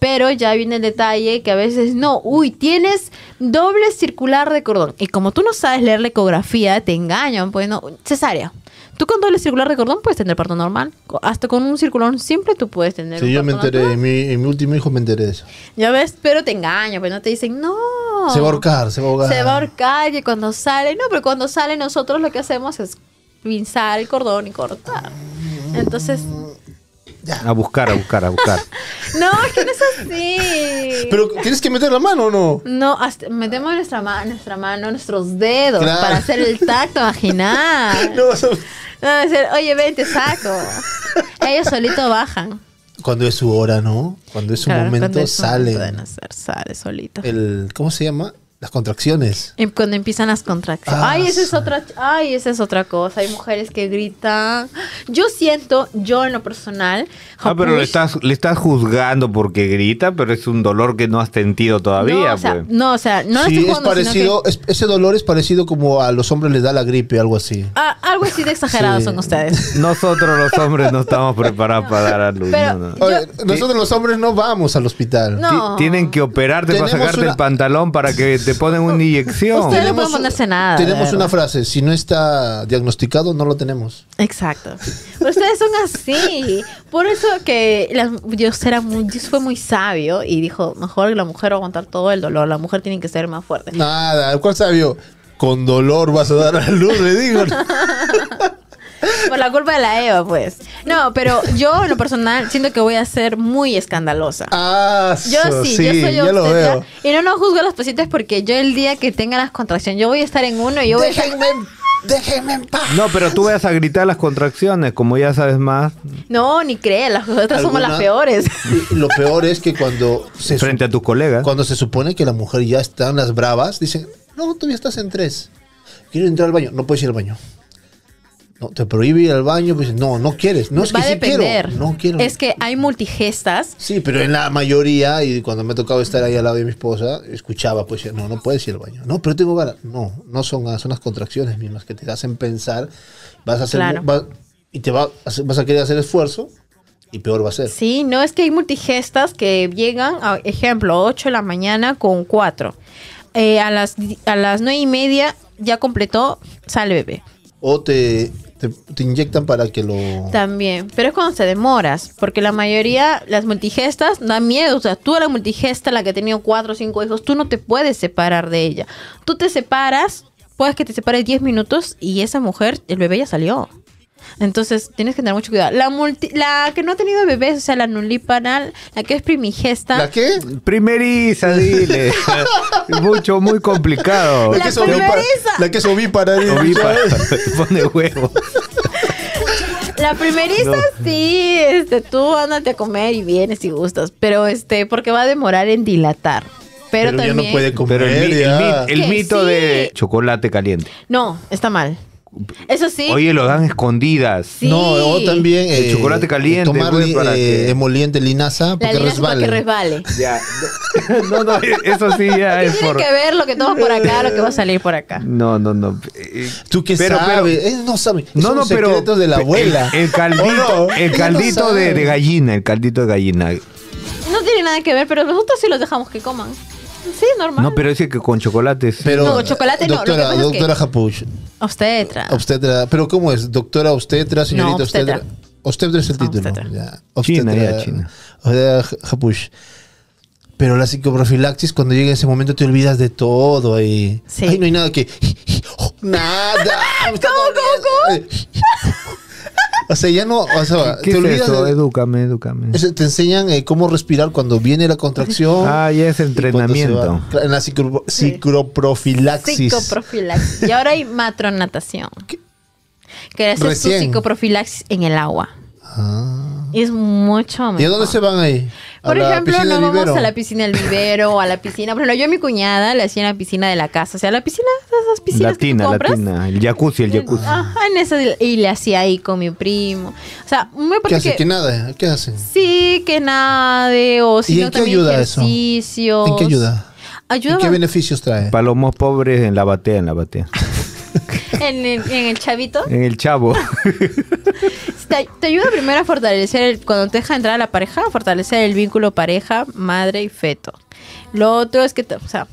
Pero ya viene el detalle que a veces no, uy, tienes doble circular de cordón. Y como tú no sabes leer la ecografía, te engañan, pues no, cesárea. Tú con doble circular de cordón puedes tener parto normal. Hasta con un circulón simple tú puedes tener Sí, un yo me enteré. En mi, en mi último hijo me enteré de eso. Ya ves, pero te engañan, pues no te dicen, no. Se va a ahorcar, se va a ahogar. Se va a ahorcar y cuando sale, no, pero cuando sale nosotros lo que hacemos es pinzar el cordón y cortar. Entonces, A buscar, a buscar, a buscar. no, es que no es así. Pero tienes que meter la mano o no? No, hasta metemos nuestra, ma- nuestra mano, nuestros dedos Claro. para hacer el tacto vaginal. No, No, decir, oye, ven, te saco. Ellos solitos bajan. Cuando es su hora, ¿no? Cuando es su Claro, momento, cuando es su sale. momento de nacer, sale solito. El, ¿Cómo se llama? Las contracciones. Y cuando empiezan las contracciones. Ah, ay, esa es otra, ay, esa es otra cosa. Hay mujeres que gritan. Yo siento, yo en lo personal, Ah, pero le estás, le estás juzgando porque grita, pero es un dolor que no has sentido todavía, no, o sea, pues. no, o sea, no sí, estoy es jugando, sino parecido, que- es- ese dolor es parecido como a los hombres les da la gripe, algo así. Ah, algo así de exagerados Sí. son ustedes. Nosotros los hombres no estamos preparados para dar a luz. Pero- no, no. Yo- Oye, nosotros los hombres no vamos al hospital. Tienen que operarte para sacarte una- el pantalón para que te ponen una inyección. Ustedes no pueden ponerse nada. Tenemos una frase, si no está diagnosticado, no lo tenemos. Exacto. Ustedes son así. Por eso que la- Dios era muy, Dios fue muy sabio y dijo, mejor la mujer va a aguantar todo el dolor, la mujer tiene que ser más fuerte. Nada, ¿cuál sabio? Con dolor vas a dar a luz, le digo. Por la culpa de la Eva, pues. No, pero yo en lo personal siento que voy a ser muy escandalosa. Ah, Yo so- sí, yo soy ya veo. Y no, no juzgo a los pacientes porque yo el día que tenga las contracciones, yo voy a estar en uno y yo voy a estar... Déjenme, déjenme en paz. No, pero tú vas a gritar las contracciones, como ya sabes más, No, ni creas, las otras somos las peores. Lo peor es que cuando se, frente a tus colegas. cuando se supone que la mujer ya está en las bravas, dicen, no, todavía estás en tres. Quiero entrar al baño. No puedes ir al baño. No, te prohíbe ir al baño. Pues, no, no quieres. No es Va que a sí depender. quiero. No quiero. Es que hay multigestas. Sí, pero en la mayoría, y cuando me ha tocado estar ahí al lado de mi esposa, escuchaba, pues, no, no puedes ir al baño. No, pero tengo ganas. No, no son, ganas, son las contracciones mismas que te hacen pensar, vas a hacer, Claro. y te va, vas a querer hacer esfuerzo, y peor va a ser. Sí, no es que hay multigestas que llegan, a, ejemplo, 8 de la mañana con 4. a, las, a las 9 y media ya completó, sale bebé. O te, te, inyectan para que lo... También, pero es cuando te demoras, porque la mayoría, las multigestas, da miedo. O sea, tú a la multigesta, la que ha tenido 4 o 5 hijos, tú no te puedes separar de ella. Tú te separas, puedes que te separes 10 minutos y esa mujer, el bebé ya salió. Entonces tienes que tener mucho cuidado. La, multi- la que no ha tenido bebés, o sea, la nulliparal, la que es primigesta. ¿La qué? Primeriza, dile. Mucho, muy complicado. La que es ovípara. primeriza. La que es ovípara. pone huevo. La primeriza sí, este, tú ándate a comer y vienes si gustas, pero este, porque va a demorar en dilatar. Pero, Pero ya también. no puede comer. Pero el, el el Que mito sí. de chocolate caliente. No, está mal. Eso sí. Oye, lo dan escondidas. Sí. No, o también El eh, chocolate caliente, tomar li- para eh, que- emoliente linaza la porque linaza para que resbale. Ya. No, no, eso sí ya es Tiene por. que ver lo que tomas por acá, lo que va a salir por acá. No, no, no. Eh, Tú qué Pero- pero- sabes, Él no sabe. No, no, pero. secretos de la el- abuela. El, caldito, el no caldito de, de gallina, el caldito de gallina. No tiene nada que ver, pero nosotros sí los dejamos que coman. Sí, normal. No, pero dice que con chocolates. Pero, No, chocolate no, lo que doctora, es que- doctora Japuch, Obstetra. obstetra, pero ¿cómo es? Doctora obstetra, señorita No, obstetra. obstetra. Obstetra es el No, título. obstetra. Ya. China, Obstetra, ya, China. obstetra Japuch. Pero la psicoprofilaxis, cuando llega ese momento te olvidas de todo ahí. Sí. Ay, no hay nada que... Nada. me está doliendo. O sea, ya no... O sea, ¿Qué te es olvidas eso? de- Edúcame, edúcame. Te enseñan eh, cómo respirar cuando viene la contracción. Ah, ya es entrenamiento. va. En la psicro- psicoprofilaxis. Psicoprofilaxis. Y ahora hay matronatación. ¿Qué? Que hacer su Recién. psicoprofilaxis en el agua. Ah. Y es mucho mejor. ¿Y a dónde se van ahí? ¿A Por ejemplo, no del vamos vivero? a la piscina del vivero o a la piscina. Por ejemplo, yo a mi cuñada le hacía en la piscina de la casa. O sea, la piscina, esas piscinas Latina, que tú compras. latina. El jacuzzi, el jacuzzi. Ajá, en esa, y le hacía ahí con mi primo. O sea, me ¿Qué parece hacen? que... ¿Qué nada? ¿Qué hacen? Sí, que nade o si ¿Y no en qué ayuda eso? ¿En qué ayuda? Ayuda ¿Y qué beneficios trae? Para los más pobres en la batea, en la batea. en, el, en el chavito. En el chavo. Te, te ayuda primero a fortalecer, el- cuando te deja entrar a la pareja, a fortalecer el vínculo pareja, madre y feto. Lo otro es que, te, o sea,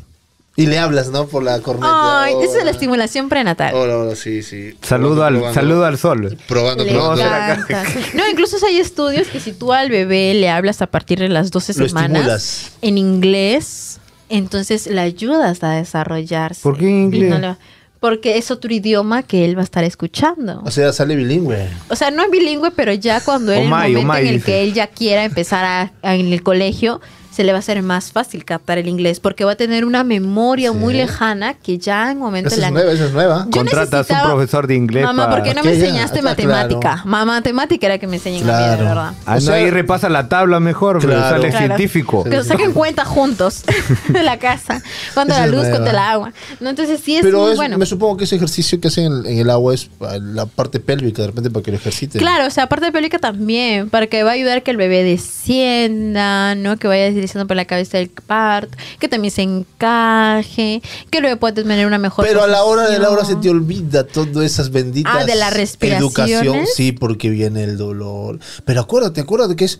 Y le hablas, ¿no? Por la corneta. ay, esa es la estimulación prenatal. Hola, hola, sí, sí. saludo, al, Probando, saludo al sol. Probando, Le probando. encanta. No, incluso hay estudios que si tú al bebé le hablas a partir de las 12 Lo semanas estimulas. en inglés, entonces le ayudas a desarrollarse. ¿Por qué en Y inglés? Porque es otro idioma que él va a estar escuchando. O sea, sale bilingüe. O sea, no es bilingüe, pero ya cuando en el Omay, momento en el dice. que él ya quiera empezar a, a- en el colegio, se le va a hacer más fácil captar el inglés porque va a tener una memoria Sí. muy lejana que ya en momento Esa le es han- nueva, esa es nueva. Yo Contratas un profesor de inglés Mamá, ¿por qué no me enseñaste está matemática? claro. Mamá, matemática era que me enseñan a mí, de Claro. verdad. Ah, O no, sea- ahí repasa la tabla mejor, pero Claro. sale Claro. científico. Que saquen cuenta juntos de la casa. Cuando la luz, cuando el agua. No, entonces sí es Pero muy es- bueno. me supongo que ese ejercicio que hacen en, en el agua es para la parte pélvica, de repente para que lo ejercite. Claro, o sea, aparte de pélvica también, para que va a ayudar que el bebé descienda, ¿no? Que vaya deslizando por la cabeza del parto, que también se encaje, que bebé pueda tener una mejor Pero a la hora de la hora se te posición. olvida todas esas benditas Ah, de las respiraciones. educación, sí, porque viene el dolor. Pero acuérdate, acuérdate que es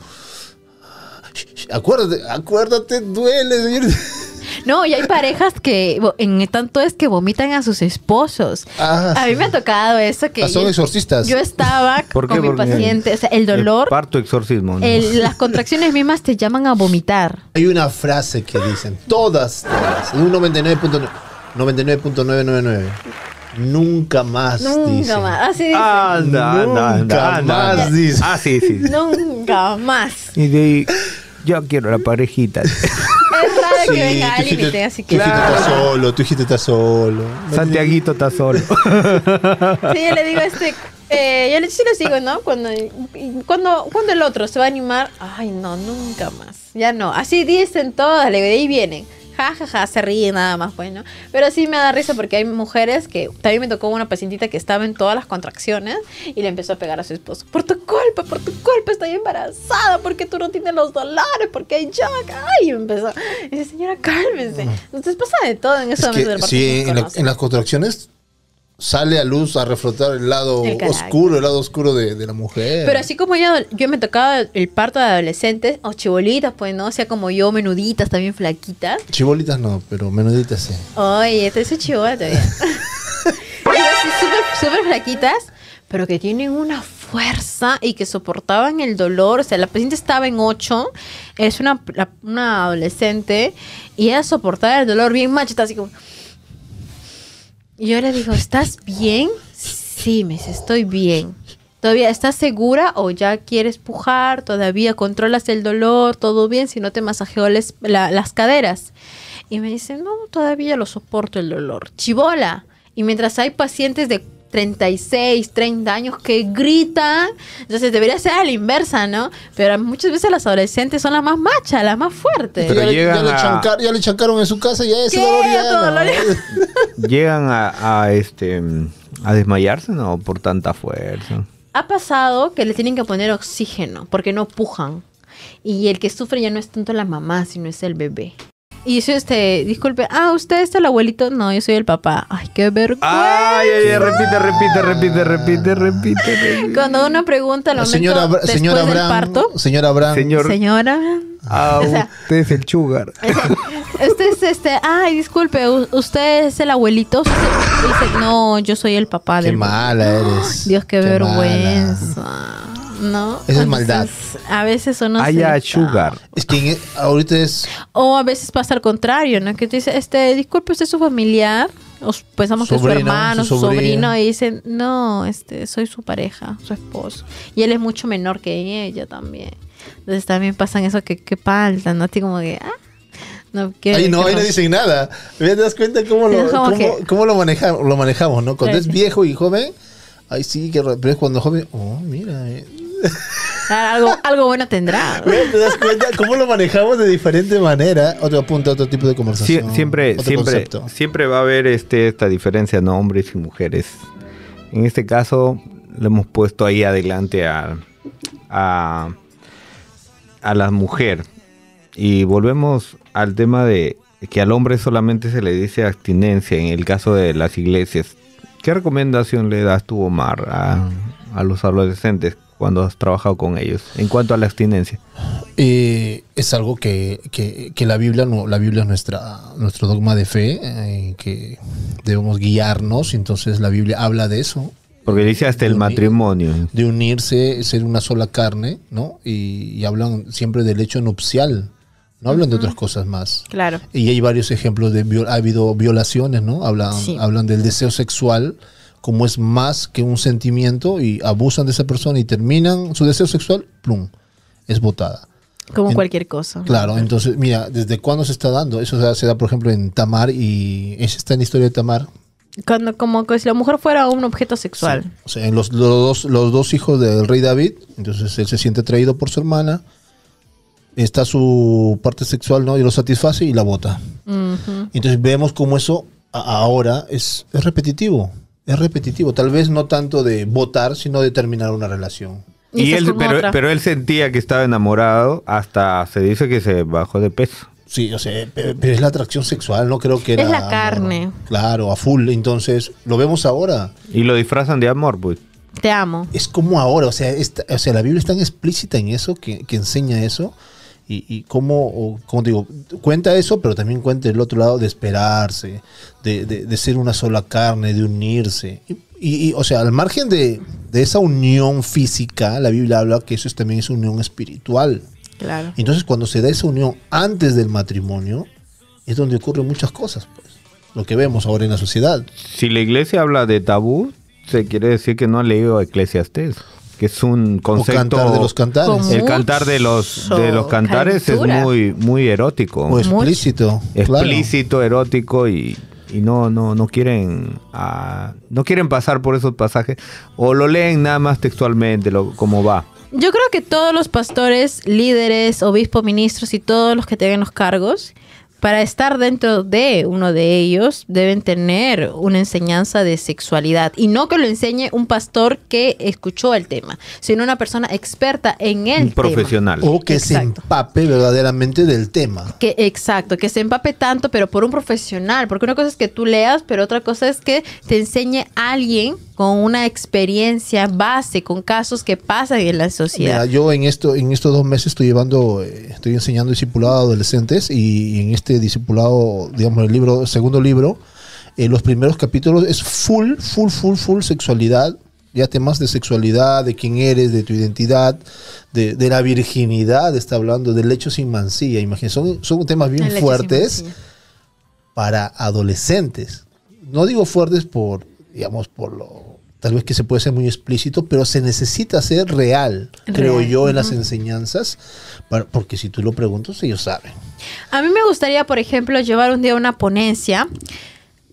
Acuérdate, acuérdate, duele, señor. No, y hay parejas que en tanto es que vomitan a sus esposos. Ah, a sí. mí me ha tocado eso que Ah, son yo, exorcistas. yo estaba ¿Por qué? con mi Porque- paciente, o sea, el dolor, parto exorcismo. ¿no? el- las contracciones mismas te llaman a vomitar. Hay una frase que dicen, todas, todas, en un 99.9 99.999. Nunca más Nunca dicen. más. Así dice. Anda, anda, Nunca anda, anda, más anda. dice. Ah, sí, sí. Nunca más. Y de ahí, yo quiero la parejita. Sí, que venga tu alguien y hijito, te así tu que. Claro. está solo, tu hijito está solo. Santiaguito está solo. Sí, yo le digo este. Eh, yo le, sí les digo, ¿no? Cuando, cuando, cuando el otro se va a animar, ay, no, nunca más. Ya no. Así dicen todas, le digo, de ahí vienen. Ja, ja, ja, se ríe nada más, bueno. Pero sí me da risa porque hay mujeres que también me tocó una pacientita que estaba en todas las contracciones y le empezó a pegar a su esposo. Por tu culpa, por tu culpa, estoy embarazada, porque tú no tienes los dólares, porque hay Jack. Ay, y empezó. Y dice, señora, cálmese. Entonces pasa de todo en ese Es momento que del sí, la- en las contracciones sale a luz a reflotar el lado El oscuro, el lado oscuro de, de la mujer. Pero así como yo, yo me tocaba el parto de adolescentes, o chibolitas, pues, ¿no? O sea, como yo, menuditas, también flaquitas. Chibolitas no, pero menuditas sí. Oye, te soy chibola todavía. Súper, flaquitas, pero que tienen una fuerza y que soportaban el dolor. O sea, la paciente estaba en 8, es una, una adolescente, y ella soportaba el dolor bien machita, así como... Y yo le digo, ¿estás bien? Sí, me dice, estoy bien. ¿Todavía estás segura o ya quieres pujar? ¿Todavía controlas el dolor? ¿Todo bien? Si no te masajeo les- la- las caderas. Y me dice, no, todavía lo soporto el dolor. Chibola. Y mientras hay pacientes de 36, 30 años que gritan, entonces debería ser a la inversa, ¿no? Pero muchas veces las adolescentes son las más machas, las más fuertes. Pero ya, le- ya llegan le a- chancar- ya le chancaron en su casa y ya dolor. Llegan a, a, este a desmayarse, no, por tanta fuerza. Ha pasado que le tienen que poner oxígeno porque no pujan. Y el que sufre ya no es tanto la mamá, sino es el bebé. Y dice este, disculpe, ah, ¿usted es el abuelito? No, yo soy el papá. Ay, qué vergüenza. Ay, ay, ay, repite, repite, repite, repite, repite. repite. Cuando uno pregunta momento Señora, después señora del parto, señora Abraham, Señor, señora, ah, o sea- usted es el sugar. Usted es este, ay, disculpe, usted es el abuelito. Usted dice, no, yo soy el papá qué del mala eres. Dios, qué, vergüenza. ¿No? Esa es maldad. A veces uno Ah, se ya, está- sugar. Es que e, ahorita es O a veces pasa al contrario, ¿no? Que te dice, este, disculpe, usted es su familiar. O pensamos que es su hermano, su sobrino. sobrino. Y dicen, no, este, soy su pareja, su esposo. Y él es mucho menor que ella también. Entonces también pasan eso que, que falta, ¿no? Así como que, ah, no quiero. Ahí no, ahí no dicen nada. ¿Te das cuenta cómo lo, cómo, que- cómo lo, manejamos, lo manejamos, no? Cuando es viejo y joven, ahí sí, que, re- pero es cuando joven, oh, mira. eh. Algo, algo bueno tendrá. ¿Te das cuenta cómo lo manejamos de diferente manera? Otro punto, otro tipo de Sie- conversación. siempre, otro siempre, concepto. siempre va a haber este, esta diferencia, ¿no? Hombres y mujeres. En este caso, le hemos puesto ahí adelante a, a, a la mujer. Y volvemos al tema de que al hombre solamente se le dice abstinencia en el caso de las iglesias. ¿Qué recomendación le das tú, Omar, a, a los adolescentes cuando has trabajado con ellos en cuanto a la abstinencia? Eh, es algo que, que- que la Biblia no, la Biblia es nuestra, nuestro dogma de fe, eh, que debemos guiarnos, entonces la Biblia habla de eso, Porque dice hasta el Unir- matrimonio. de unirse, ser una sola carne, ¿no? Y, y hablan siempre del hecho nupcial, no hablan de otras cosas más. Claro. Y hay varios ejemplos de ha habido violaciones, ¿no? Hablan, Sí. hablan del deseo sexual como es más que un sentimiento y abusan de esa persona y terminan su deseo sexual, plum, es botada. Como En- cualquier cosa. Claro, entonces, mira, ¿desde cuándo se está dando? Eso se da, se da, por ejemplo, en Tamar y está en la historia de Tamar. Cuando, como que si la mujer fuera un objeto sexual. O sea, en los, los, dos, los dos hijos del rey David, entonces él se siente atraído por su hermana, está su parte sexual, ¿no? Y lo satisface y la bota. Entonces vemos cómo eso ahora es, es repetitivo. Es repetitivo. Tal vez no tanto de votar, sino de terminar una relación. Y él, pero, pero él sentía que estaba enamorado, hasta se dice que se bajó de peso. Sí, o sea, pe- pero es la atracción sexual, no creo que era... Es la amor. carne. Claro, a full. Entonces, lo vemos ahora. Y lo disfrazan de amor, pues. Te amo. Es como ahora, o sea, esta- o sea la Biblia es tan explícita en eso, que, que enseña eso. Y, y cómo, o, como te digo, cuenta eso, pero también cuenta el otro lado de esperarse, de, de- de ser una sola carne, de unirse. Y, y- y, o sea, al margen de, de esa unión física, la Biblia habla que eso es, también es unión espiritual. Claro. Entonces, cuando se da esa unión antes del matrimonio, es donde ocurren muchas cosas, pues. Lo que vemos ahora en la sociedad. Si la iglesia habla de tabú, se quiere decir que no ha leído Eclesiastés, que es un O concepto... cantar de los cantares. El cantar de los, de los cantares es muy, muy erótico. O explícito. claro. explícito, erótico y, y no, no, no quieren ah, no quieren pasar por esos pasajes o lo leen nada más textualmente lo, como va. Yo creo que todos los pastores, líderes, obispos, ministros y todos los que tengan los cargos, para estar dentro de uno de ellos, deben tener una enseñanza de sexualidad. Y no que lo enseñe un pastor que escuchó el tema, sino una persona experta en el Un profesional. O que se empape verdaderamente del tema. Que, exacto, que se empape tanto, pero por un profesional. Porque una cosa es que tú leas, pero otra cosa es que te enseñe alguien con una experiencia base, con casos que pasan en la sociedad. Mira, yo en esto, en estos dos meses estoy llevando, eh, estoy enseñando discipulado a adolescentes y en este discipulado, digamos, el libro, segundo libro, eh, los primeros capítulos es full, full, full, full sexualidad. Ya temas de sexualidad, de quién eres, de tu identidad, de, de la virginidad, está hablando del lecho sin mancilla. Imagínense, son, son temas bien El fuertes para adolescentes. No digo fuertes por, digamos, por lo, tal vez que se puede ser muy explícito, pero se necesita ser real, creo yo, en las enseñanzas, para- porque si tú lo preguntas, ellos saben. A mí me gustaría, por ejemplo, llevar un día una ponencia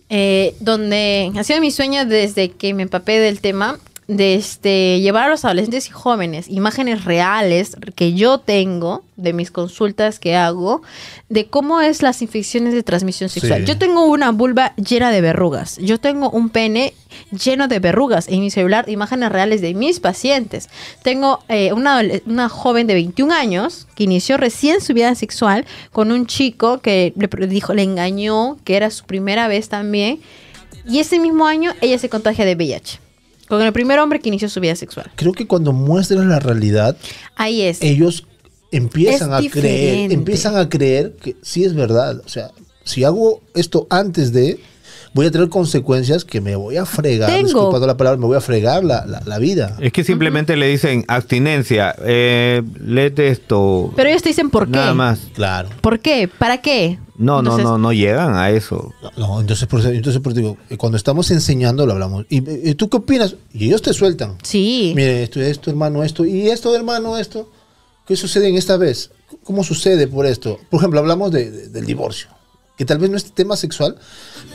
eh, donde ha sido mi sueño desde que me empapé del tema, de este, llevar a los adolescentes y jóvenes imágenes reales que yo tengo de mis consultas que hago de cómo es las infecciones de transmisión sexual. Sí. Yo tengo una vulva llena de verrugas. Yo tengo un pene lleno de verrugas en mi celular, imágenes reales de mis pacientes. Tengo eh, una, una joven de 21 años que inició recién su vida sexual con un chico que le dijo, le engañó, que era su primera vez también. Y ese mismo año ella se contagia de VIH. Con el primer hombre que inició su vida sexual. Creo que cuando muestras la realidad, Ahí es. ellos empiezan Es a creer, empiezan a creer que sí es verdad. O sea, si hago esto antes de, voy a tener consecuencias que me voy a fregar, Tengo. disculpando la palabra, me voy a fregar la, la- la vida. Es que simplemente le dicen abstinencia, eh, léete esto. Pero ellos te dicen por qué. Nada más. Claro. ¿Por qué? ¿Para qué? No, no, Entonces, no, no llegan a eso. No, entonces por, eso- entonces por digo, eh, cuando estamos enseñando lo hablamos. ¿Y, eh, tú qué opinas? Y ellos te sueltan. Sí. Mire, esto, esto, hermano, esto, y esto, hermano, esto. ¿Qué sucede en esta vez? ¿Cómo sucede por esto? Por ejemplo, hablamos de- de- del divorcio, que tal vez no es tema sexual,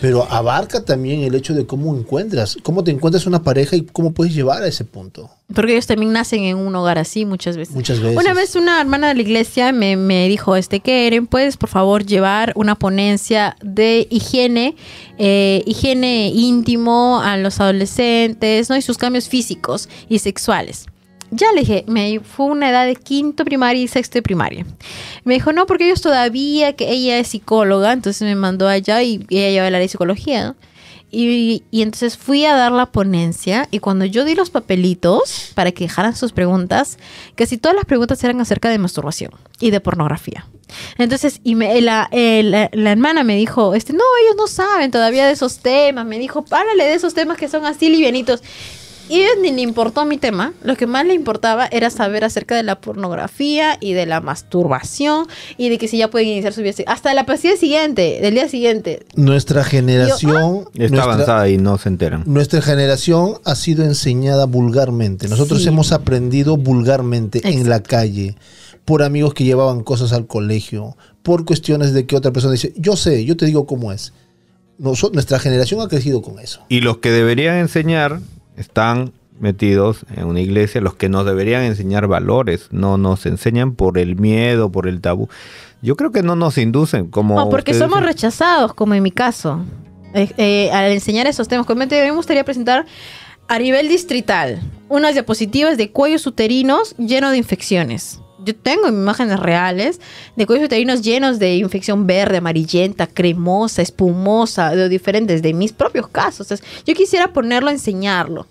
pero abarca también el hecho de cómo encuentras, cómo te encuentras una pareja y cómo puedes llevar a ese punto. Porque ellos también nacen en un hogar así muchas veces. Muchas veces. Una vez una hermana de la iglesia me, me dijo, este, que Eren, puedes por favor llevar una ponencia de higiene, eh, higiene íntimo a los adolescentes, ¿no? Y sus cambios físicos y sexuales. Ya le dije, me fue una edad de quinto primaria y sexto de primaria. Me dijo, no, porque ellos todavía, que ella es psicóloga, entonces me mandó allá y, y ella lleva el área de psicología. Y, y entonces fui a dar la ponencia y cuando yo di los papelitos para que dejaran sus preguntas, casi todas las preguntas eran acerca de masturbación y de pornografía. Entonces, y me- la, eh, la- la hermana me dijo, este, no, ellos no saben todavía de esos temas. Me dijo, párale de esos temas que son así livianitos. Y ellos ni le importó mi tema. Lo que más le importaba era saber acerca de la pornografía y de la masturbación y de que si ya pueden iniciar su vida. Hasta la pasilla siguiente, del día siguiente. Nuestra generación, Está nuestra, avanzada y no se enteran. nuestra generación ha sido enseñada vulgarmente. Nosotros Sí. hemos aprendido vulgarmente en la calle, por amigos que llevaban cosas al colegio, por cuestiones de que otra persona dice, yo sé, yo te digo cómo es. Noso- nuestra generación ha crecido con eso. Y los que deberían enseñar están metidos en una iglesia, los que nos deberían enseñar valores, no nos enseñan por el miedo, por el tabú. Yo creo que no nos inducen como... O porque somos dicen. rechazados, como en mi caso. Eh, eh, al enseñar esos temas, a mí me gustaría presentar a nivel distrital unas diapositivas de cuellos uterinos llenos de infecciones. Yo tengo imágenes reales de cuellos uterinos llenos de infección verde, amarillenta, cremosa, espumosa, de diferentes, de mis propios casos. Yo quisiera ponerlo, enseñarlo.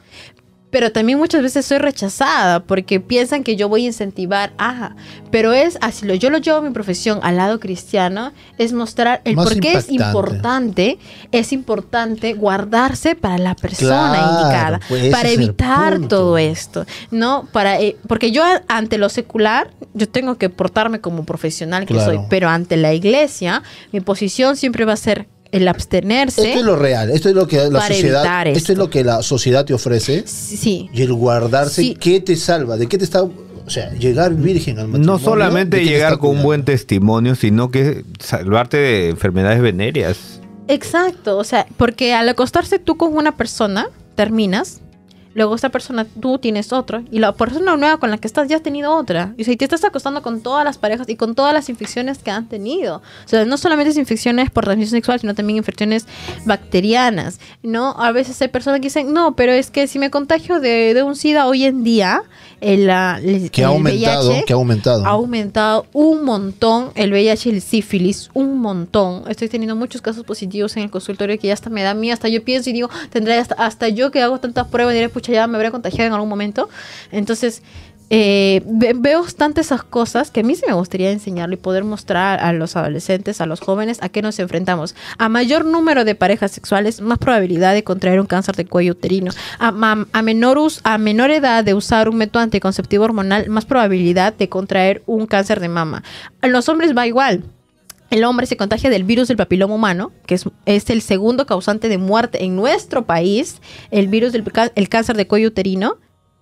Pero también muchas veces soy rechazada porque piensan que yo voy a incentivar, ajá, pero es así, lo, yo lo llevo a mi profesión al lado cristiano, es mostrar el por qué es importante, es importante guardarse para la persona Claro, indicada, pues para evitar todo esto, ¿no? Para, eh, porque yo ante lo secular, yo tengo que portarme como profesional que Claro. soy, pero ante la iglesia, mi posición siempre va a ser el abstenerse. Esto es lo real, esto es lo que la sociedad, esto. esto. es lo que la sociedad te ofrece Sí. y el guardarse, Sí. ¿qué te salva? ¿De qué te está, o sea, llegar virgen al matrimonio? No solamente ¿de qué te llegar con un buen testimonio, sino que salvarte de enfermedades venéreas. Exacto, o sea, porque al acostarse tú con una persona, terminas, luego esta persona, tú tienes otro, y la persona nueva con la que estás ya has tenido otra. Y, o sea, y te estás acostando con todas las parejas y con todas las infecciones que han tenido. O sea, no solamente es infecciones por transmisión sexual, sino también infecciones bacterianas, ¿no? A veces hay personas que dicen, no, pero es que si me contagio de, de un SIDA hoy en día, el, el- Que ha el aumentado, VIH que ha aumentado. ha aumentado un montón el VIH y el sífilis, un montón. Estoy teniendo muchos casos positivos en el consultorio que ya hasta me da miedo, hasta yo pienso y digo, tendré hasta, hasta yo que hago tantas pruebas, diré, pucha, ya me habré contagiado en algún momento. Entonces, eh, ve- veo bastante esas cosas que a mí sí me gustaría enseñarlo y poder mostrar a los adolescentes, a los jóvenes, a qué nos enfrentamos. A mayor número de parejas sexuales, más probabilidad de contraer un cáncer de cuello uterino. A, a menor, a menor edad de usar un método anticonceptivo hormonal, más probabilidad de contraer un cáncer de mama. A los hombres va igual. El hombre se contagia del virus del papiloma humano, que es, el segundo causante de muerte en nuestro país, el virus del cáncer de cuello uterino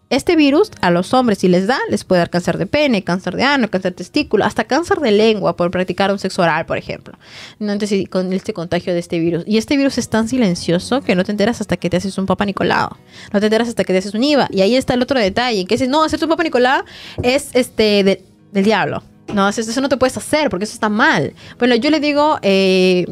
Este virus a los hombres si les da, les puede dar cáncer de pene, cáncer de ano, cáncer de testículo, hasta cáncer de lengua por practicar un sexo oral, por ejemplo. No, entonces, con este contagio de este virus. Y este virus es tan silencioso que no te enteras hasta que te haces un papa Nicolau. No te enteras hasta que te haces un IVA. Y ahí está el otro detalle, que dices, no, hacer un papa Nicolau es este de- del diablo. No, eso, eso no te puedes hacer porque eso está mal. Bueno, yo le digo, eh,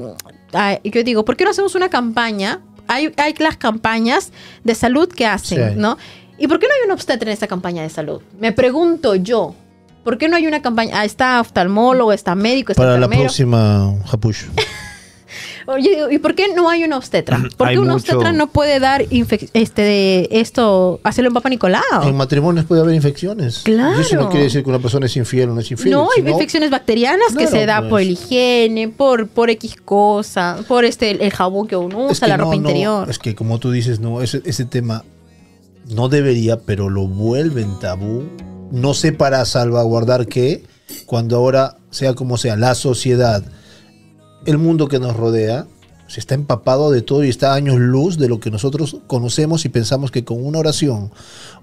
a- yo digo, ¿por qué no hacemos una campaña? Hay, hay las campañas de salud que hacen, Sí. ¿no? ¿Y por qué no hay un obstetra en esta campaña de salud? Me pregunto yo. ¿Por qué no hay una campaña? Ah, está oftalmólogo, está médico, está Para la próxima, Japush. Oye, ¿y por qué no hay una obstetra? ¿Por Hay qué una mucho- obstetra no puede dar este de esto, hacerlo en Papa Nicolau? En matrimonios puede haber infecciones. Claro. Y eso no quiere decir que una persona es infiel o no es infiel. No, hay sino- infecciones bacterianas que Claro, se da pues. por el higiene, por, por X cosa, por este el, jabón que uno Es usa, que la no, ropa no, interior. es que como tú dices, no, ese, ese tema no debería, pero lo vuelven tabú. No sé para salvaguardar qué, cuando ahora, sea como sea, la sociedad, el mundo que nos rodea, se está empapado de todo y está a años luz de lo que nosotros conocemos y pensamos que con una oración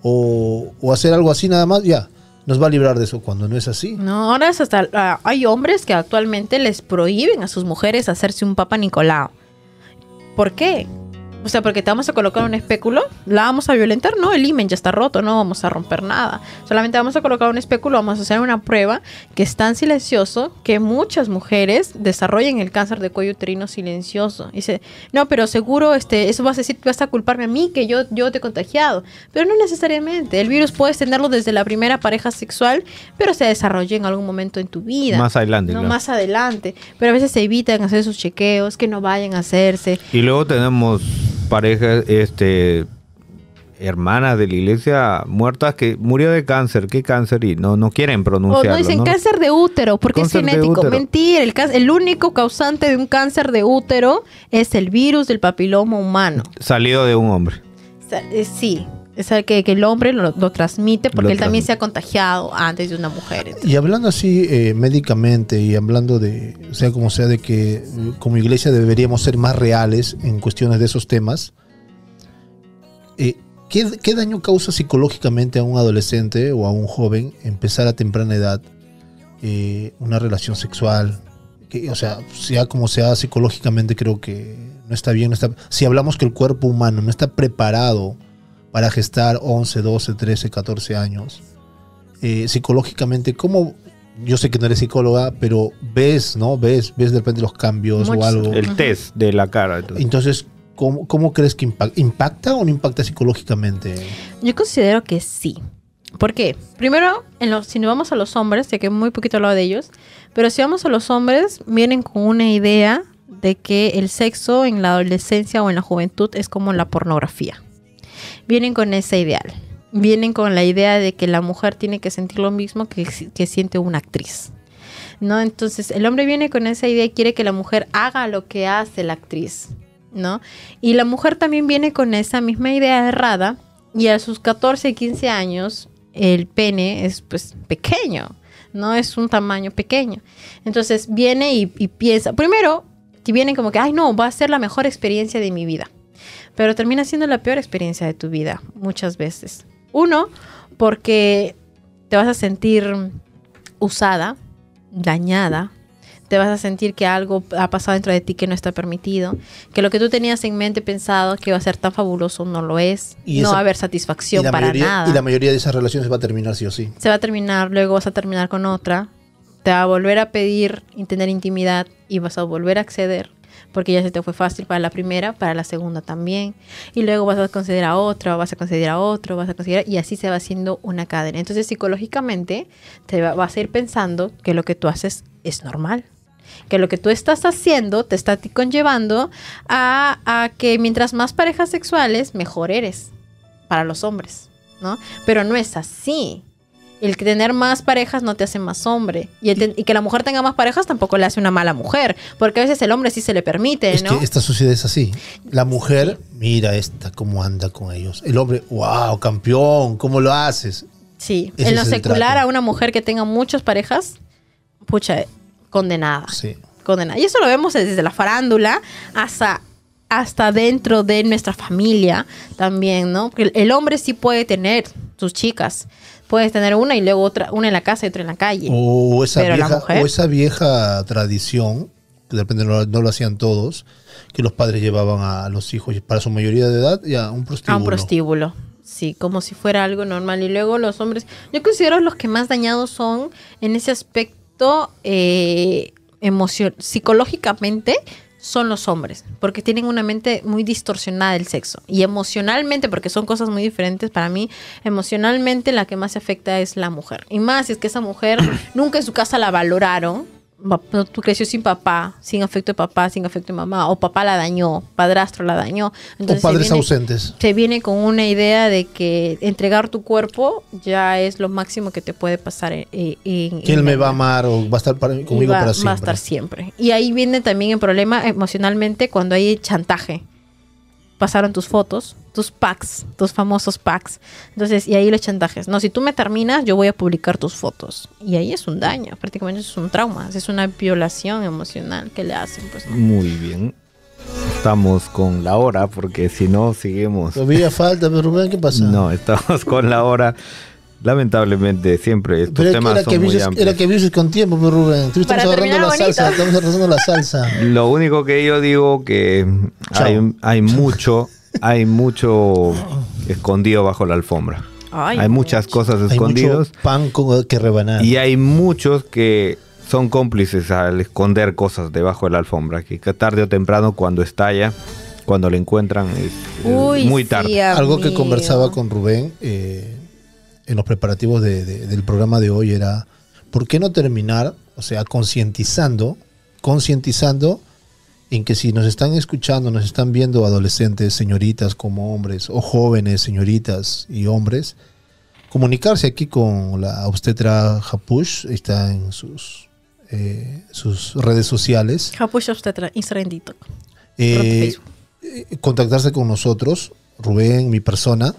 o, hacer algo así nada más, ya, nos va a librar de eso, cuando no es así. No, ahora es hasta ah, hay hombres que actualmente les prohíben a sus mujeres hacerse un Papa Nicolau. ¿Por qué? O sea, porque te vamos a colocar un espéculo, la vamos a violentar, no, el imen ya está roto, no vamos a romper nada. Solamente vamos a colocar un espéculo, vamos a hacer una prueba que es tan silencioso que muchas mujeres desarrollan el cáncer de cuello uterino silencioso. Y dice, no, pero seguro este, eso vas a decir, vas a culparme a mí que yo, yo te he contagiado. Pero no necesariamente. El virus puedes tenerlo desde la primera pareja sexual, pero se desarrolló en algún momento en tu vida. Más adelante. No, claro. más adelante. Pero a veces se evitan hacer sus chequeos, que no vayan a hacerse. Y luego tenemos parejas, este, hermanas de la iglesia muertas que murió de cáncer. ¿Qué cáncer? Y no, no quieren O pronunciarlo. no dicen ¿no? cáncer de útero, porque es genético. Mentira, el, único causante de un cáncer de útero es el virus del papiloma humano. Salido de un hombre. O eh, sí, es el que, que el hombre lo, lo transmite porque Lo él también se ha contagiado antes de una mujer. Entonces, Y hablando así eh, médicamente y hablando de, sea como sea, de que eh, como iglesia deberíamos ser más reales en cuestiones de esos temas, eh, ¿qué, qué daño causa psicológicamente a un adolescente o a un joven empezar a temprana edad eh, una relación sexual? Que, o sea, sea como sea, psicológicamente creo que no está bien. no está, si hablamos que el cuerpo humano no está preparado para gestar 11, 12, 13, 14 años, eh, psicológicamente, ¿cómo? Yo sé que no eres psicóloga, pero ves, ¿no? Ves, ves de repente los cambios o Muchos. algo. El test de la cara. entonces. Entonces, ¿cómo, cómo crees que impacta? ¿Impacta o no impacta psicológicamente? Yo considero que sí. ¿Por qué? Primero, en los, si nos vamos a los hombres, ya que muy poquito hablado de ellos, pero si vamos a los hombres, vienen con una idea de que el sexo en la adolescencia o en la juventud es como la pornografía. Vienen con ese ideal. Vienen con la idea de que la mujer tiene que sentir lo mismo que, siente una actriz. ¿No? Entonces, el hombre viene con esa idea y quiere que la mujer haga lo que hace la actriz. ¿No? Y la mujer también viene con esa misma idea errada y a sus 14, 15 años el pene es pues pequeño, no es un tamaño pequeño. Entonces viene y, y piensa, primero, que viene como que, ay no, va a ser la mejor experiencia de mi vida. Pero termina siendo la peor experiencia de tu vida muchas veces. Uno, porque te vas a sentir usada, dañada, te vas a sentir que algo ha pasado dentro de ti que no está permitido, que lo que tú tenías en mente pensado que iba a ser tan fabuloso no lo es, Y no esa- va a haber satisfacción para mayoría, nada. y la mayoría de esas relaciones va a terminar sí o sí. Se va a terminar, luego vas a terminar con otra, te va a volver a pedir y tener intimidad y vas a volver a acceder. Porque ya se te fue fácil para la primera, para la segunda también. Y luego vas a conceder a otra, vas a conceder a otro, vas a considerar, y así se va haciendo una cadena. Entonces, psicológicamente, te va- vas a ir pensando que lo que tú haces es normal. Que lo que tú estás haciendo te está conllevando a, a que mientras más parejas sexuales, mejor eres para los hombres, ¿no? Pero no es así. El que tener más parejas no te hace más hombre. Y, el te- y que la mujer tenga más parejas tampoco le hace una mala mujer. Porque a veces el hombre sí se le permite, Es ¿no? que esta sociedad es así. La mujer, mira esta cómo anda con ellos. El hombre, wow, campeón, ¿cómo lo haces? Sí. Ese en lo secular, a una mujer que tenga muchas parejas, pucha, condenada. Sí. condenada. Y eso lo vemos desde la farándula hasta, hasta dentro de nuestra familia también, ¿no? Porque el, hombre sí puede tener tus chicas. Puedes tener una y luego otra, una en la casa y otra en la calle. O esa, Pero la vieja, mujer- o esa vieja tradición, que de repente no, no lo hacían todos, que los padres llevaban a los hijos para su mayoría de edad y a un prostíbulo. A un prostíbulo. Sí, como si fuera algo normal. Y luego los hombres, yo considero los que más dañados son en ese aspecto eh, psicológicamente son los hombres, porque tienen una mente muy distorsionada del sexo. Y emocionalmente, porque son cosas muy diferentes, para mí, emocionalmente la que más se afecta es la mujer. Y más es que esa mujer nunca en su casa la valoraron. Va- Tú creció sin papá, sin afecto de papá, sin afecto de mamá, o papá la dañó, padrastro la dañó. O se padres viene- ausentes. se viene con una idea de que entregar tu cuerpo ya es lo máximo que te puede pasar en, en- ¿Quién en me va a amar o va a estar para- conmigo va, para va siempre? a estar siempre. Y ahí viene también el problema emocionalmente cuando hay chantaje. Pasaron tus fotos, tus packs, tus famosos packs. Entonces, y ahí los chantajes. No, si tú me terminas, yo voy a publicar tus fotos. Y ahí es un daño, prácticamente es un trauma, es una violación emocional que le hacen. Pues, ¿no? Muy bien. Estamos con la hora, porque si no, seguimos. Todavía falta, pero Rubén, ¿qué pasa? No, estamos con la hora. Lamentablemente, siempre estos Pero es que temas era que, son muy avises, amplios. era que avises con tiempo, pero Rubén. Tú estamos agarrando la salsa, estamos agarrando la salsa. Lo único que yo digo que Chao. hay, hay mucho, hay mucho escondido bajo la alfombra. Ay, hay muchas mucho. cosas Hay escondidas mucho pan con que rebanar. y hay muchos que son cómplices al esconder cosas debajo de la alfombra, que tarde o temprano cuando estalla, cuando le encuentran es, es Uy, muy sí, tarde. Algo que conversaba con Rubén eh, en los preparativos de- de- del programa de hoy era, ¿por qué no terminar, o sea, concientizando, concientizando en que si nos están escuchando, nos están viendo adolescentes, señoritas como hombres, o jóvenes, señoritas y hombres, comunicarse aquí con la obstetra Japush, está en sus, eh, sus redes sociales. Japush Obstetra, Instagram, TikTok. Eh, eh, contactarse con nosotros, Rubén, mi persona,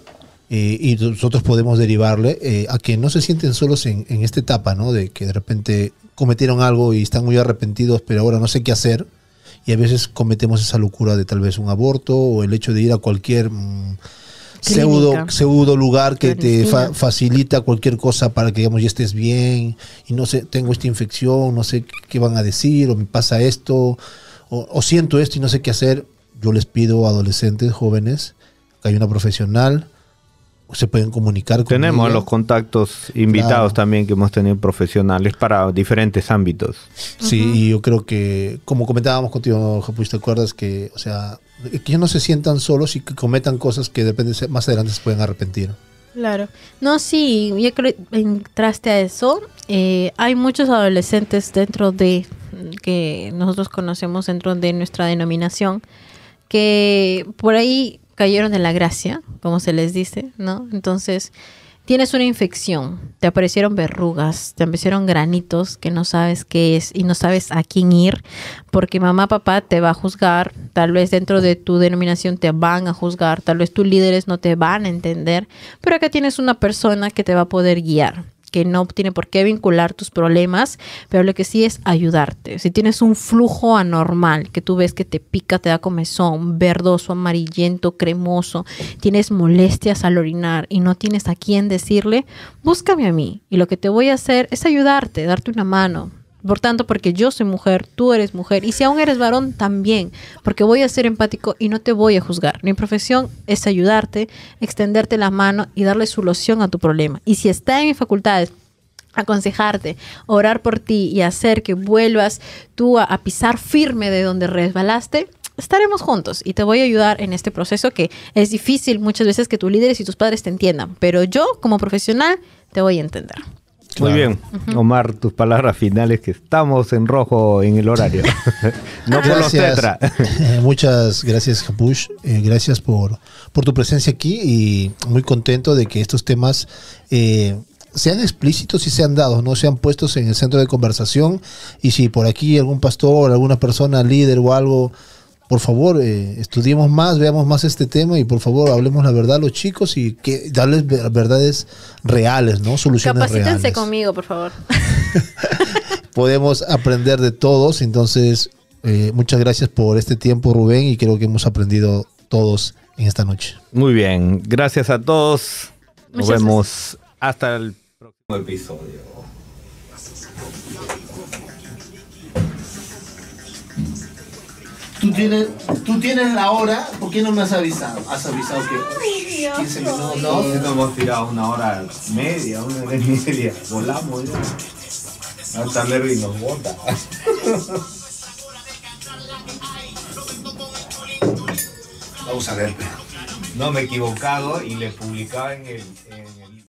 eh, y nosotros podemos derivarle eh, a que no se sienten solos en, en esta etapa, ¿no? De que de repente cometieron algo y están muy arrepentidos, pero ahora no sé qué hacer. Y a veces cometemos esa locura de tal vez un aborto o el hecho de ir a cualquier mm, pseudo, pseudo lugar que te fa- facilita cualquier cosa para que digamos ya estés bien y no sé, tengo esta infección, no sé qué van a decir o me pasa esto o, o siento esto y no sé qué hacer. Yo les pido a adolescentes, jóvenes, que hay una profesional, se pueden comunicar con Tenemos ella. los contactos invitados Claro. también que hemos tenido profesionales para diferentes ámbitos. Sí, y yo creo que, como comentábamos contigo, Japuis, ¿te acuerdas que, o sea, que ya no se sientan solos y que cometan cosas que de repente se- más adelante se pueden arrepentir? Claro. No, sí, yo creo que entraste a eso. Eh, hay muchos adolescentes dentro de, que nosotros conocemos dentro de nuestra denominación, que por ahí cayeron en la gracia, como se les dice, ¿no? Entonces, tienes una infección, te aparecieron verrugas, te aparecieron granitos que no sabes qué es y no sabes a quién ir, porque mamá, papá te va a juzgar, tal vez dentro de tu denominación te van a juzgar, tal vez tus líderes no te van a entender, pero acá tienes una persona que te va a poder guiar que no tiene por qué vincular tus problemas, pero lo que sí es ayudarte. Si tienes un flujo anormal, que tú ves que te pica, te da comezón, verdoso, amarillento, cremoso, tienes molestias al orinar y no tienes a quién decirle, búscame a mí. Y lo que te voy a hacer es ayudarte, darte una mano. Por tanto, porque yo soy mujer, tú eres mujer, y si aún eres varón, también, porque voy a ser empático y no te voy a juzgar. Mi profesión es ayudarte, extenderte la mano y darle solución a tu problema. Y si está en mis facultades, aconsejarte, orar por ti y hacer que vuelvas tú a, a pisar firme de donde resbalaste, estaremos juntos y te voy a ayudar en este proceso que es difícil muchas veces que tus líderes y tus padres te entiendan, pero yo como profesional te voy a entender. Muy Claro. bien, Omar, tus palabras finales que estamos en rojo en el horario. no por los tetra. Eh, muchas gracias, Japush. Eh, gracias por, por tu presencia aquí y muy contento de que estos temas eh, sean explícitos y sean dados, no sean puestos en el centro de conversación. Y si por aquí algún pastor, alguna persona líder o algo, por favor, eh, estudiemos más, veamos más este tema y por favor hablemos la verdad a los chicos y que darles ver- verdades reales, ¿no? Soluciones Capacítense reales. conmigo, por favor. podemos aprender de todos. Entonces, eh, muchas gracias por este tiempo, Rubén, y creo que hemos aprendido todos en esta noche. Muy bien, gracias a todos. Nos Muchas vemos hasta el próximo episodio. Tú tienes, tú tienes la hora, ¿por qué no me has avisado? Has avisado que 15 minutos. No, no hemos tirado una hora media, una hora y media. Volamos ya. Hasta Lerby nos bota. Vamos a ver. No me he equivocado y le publicaba en el, en el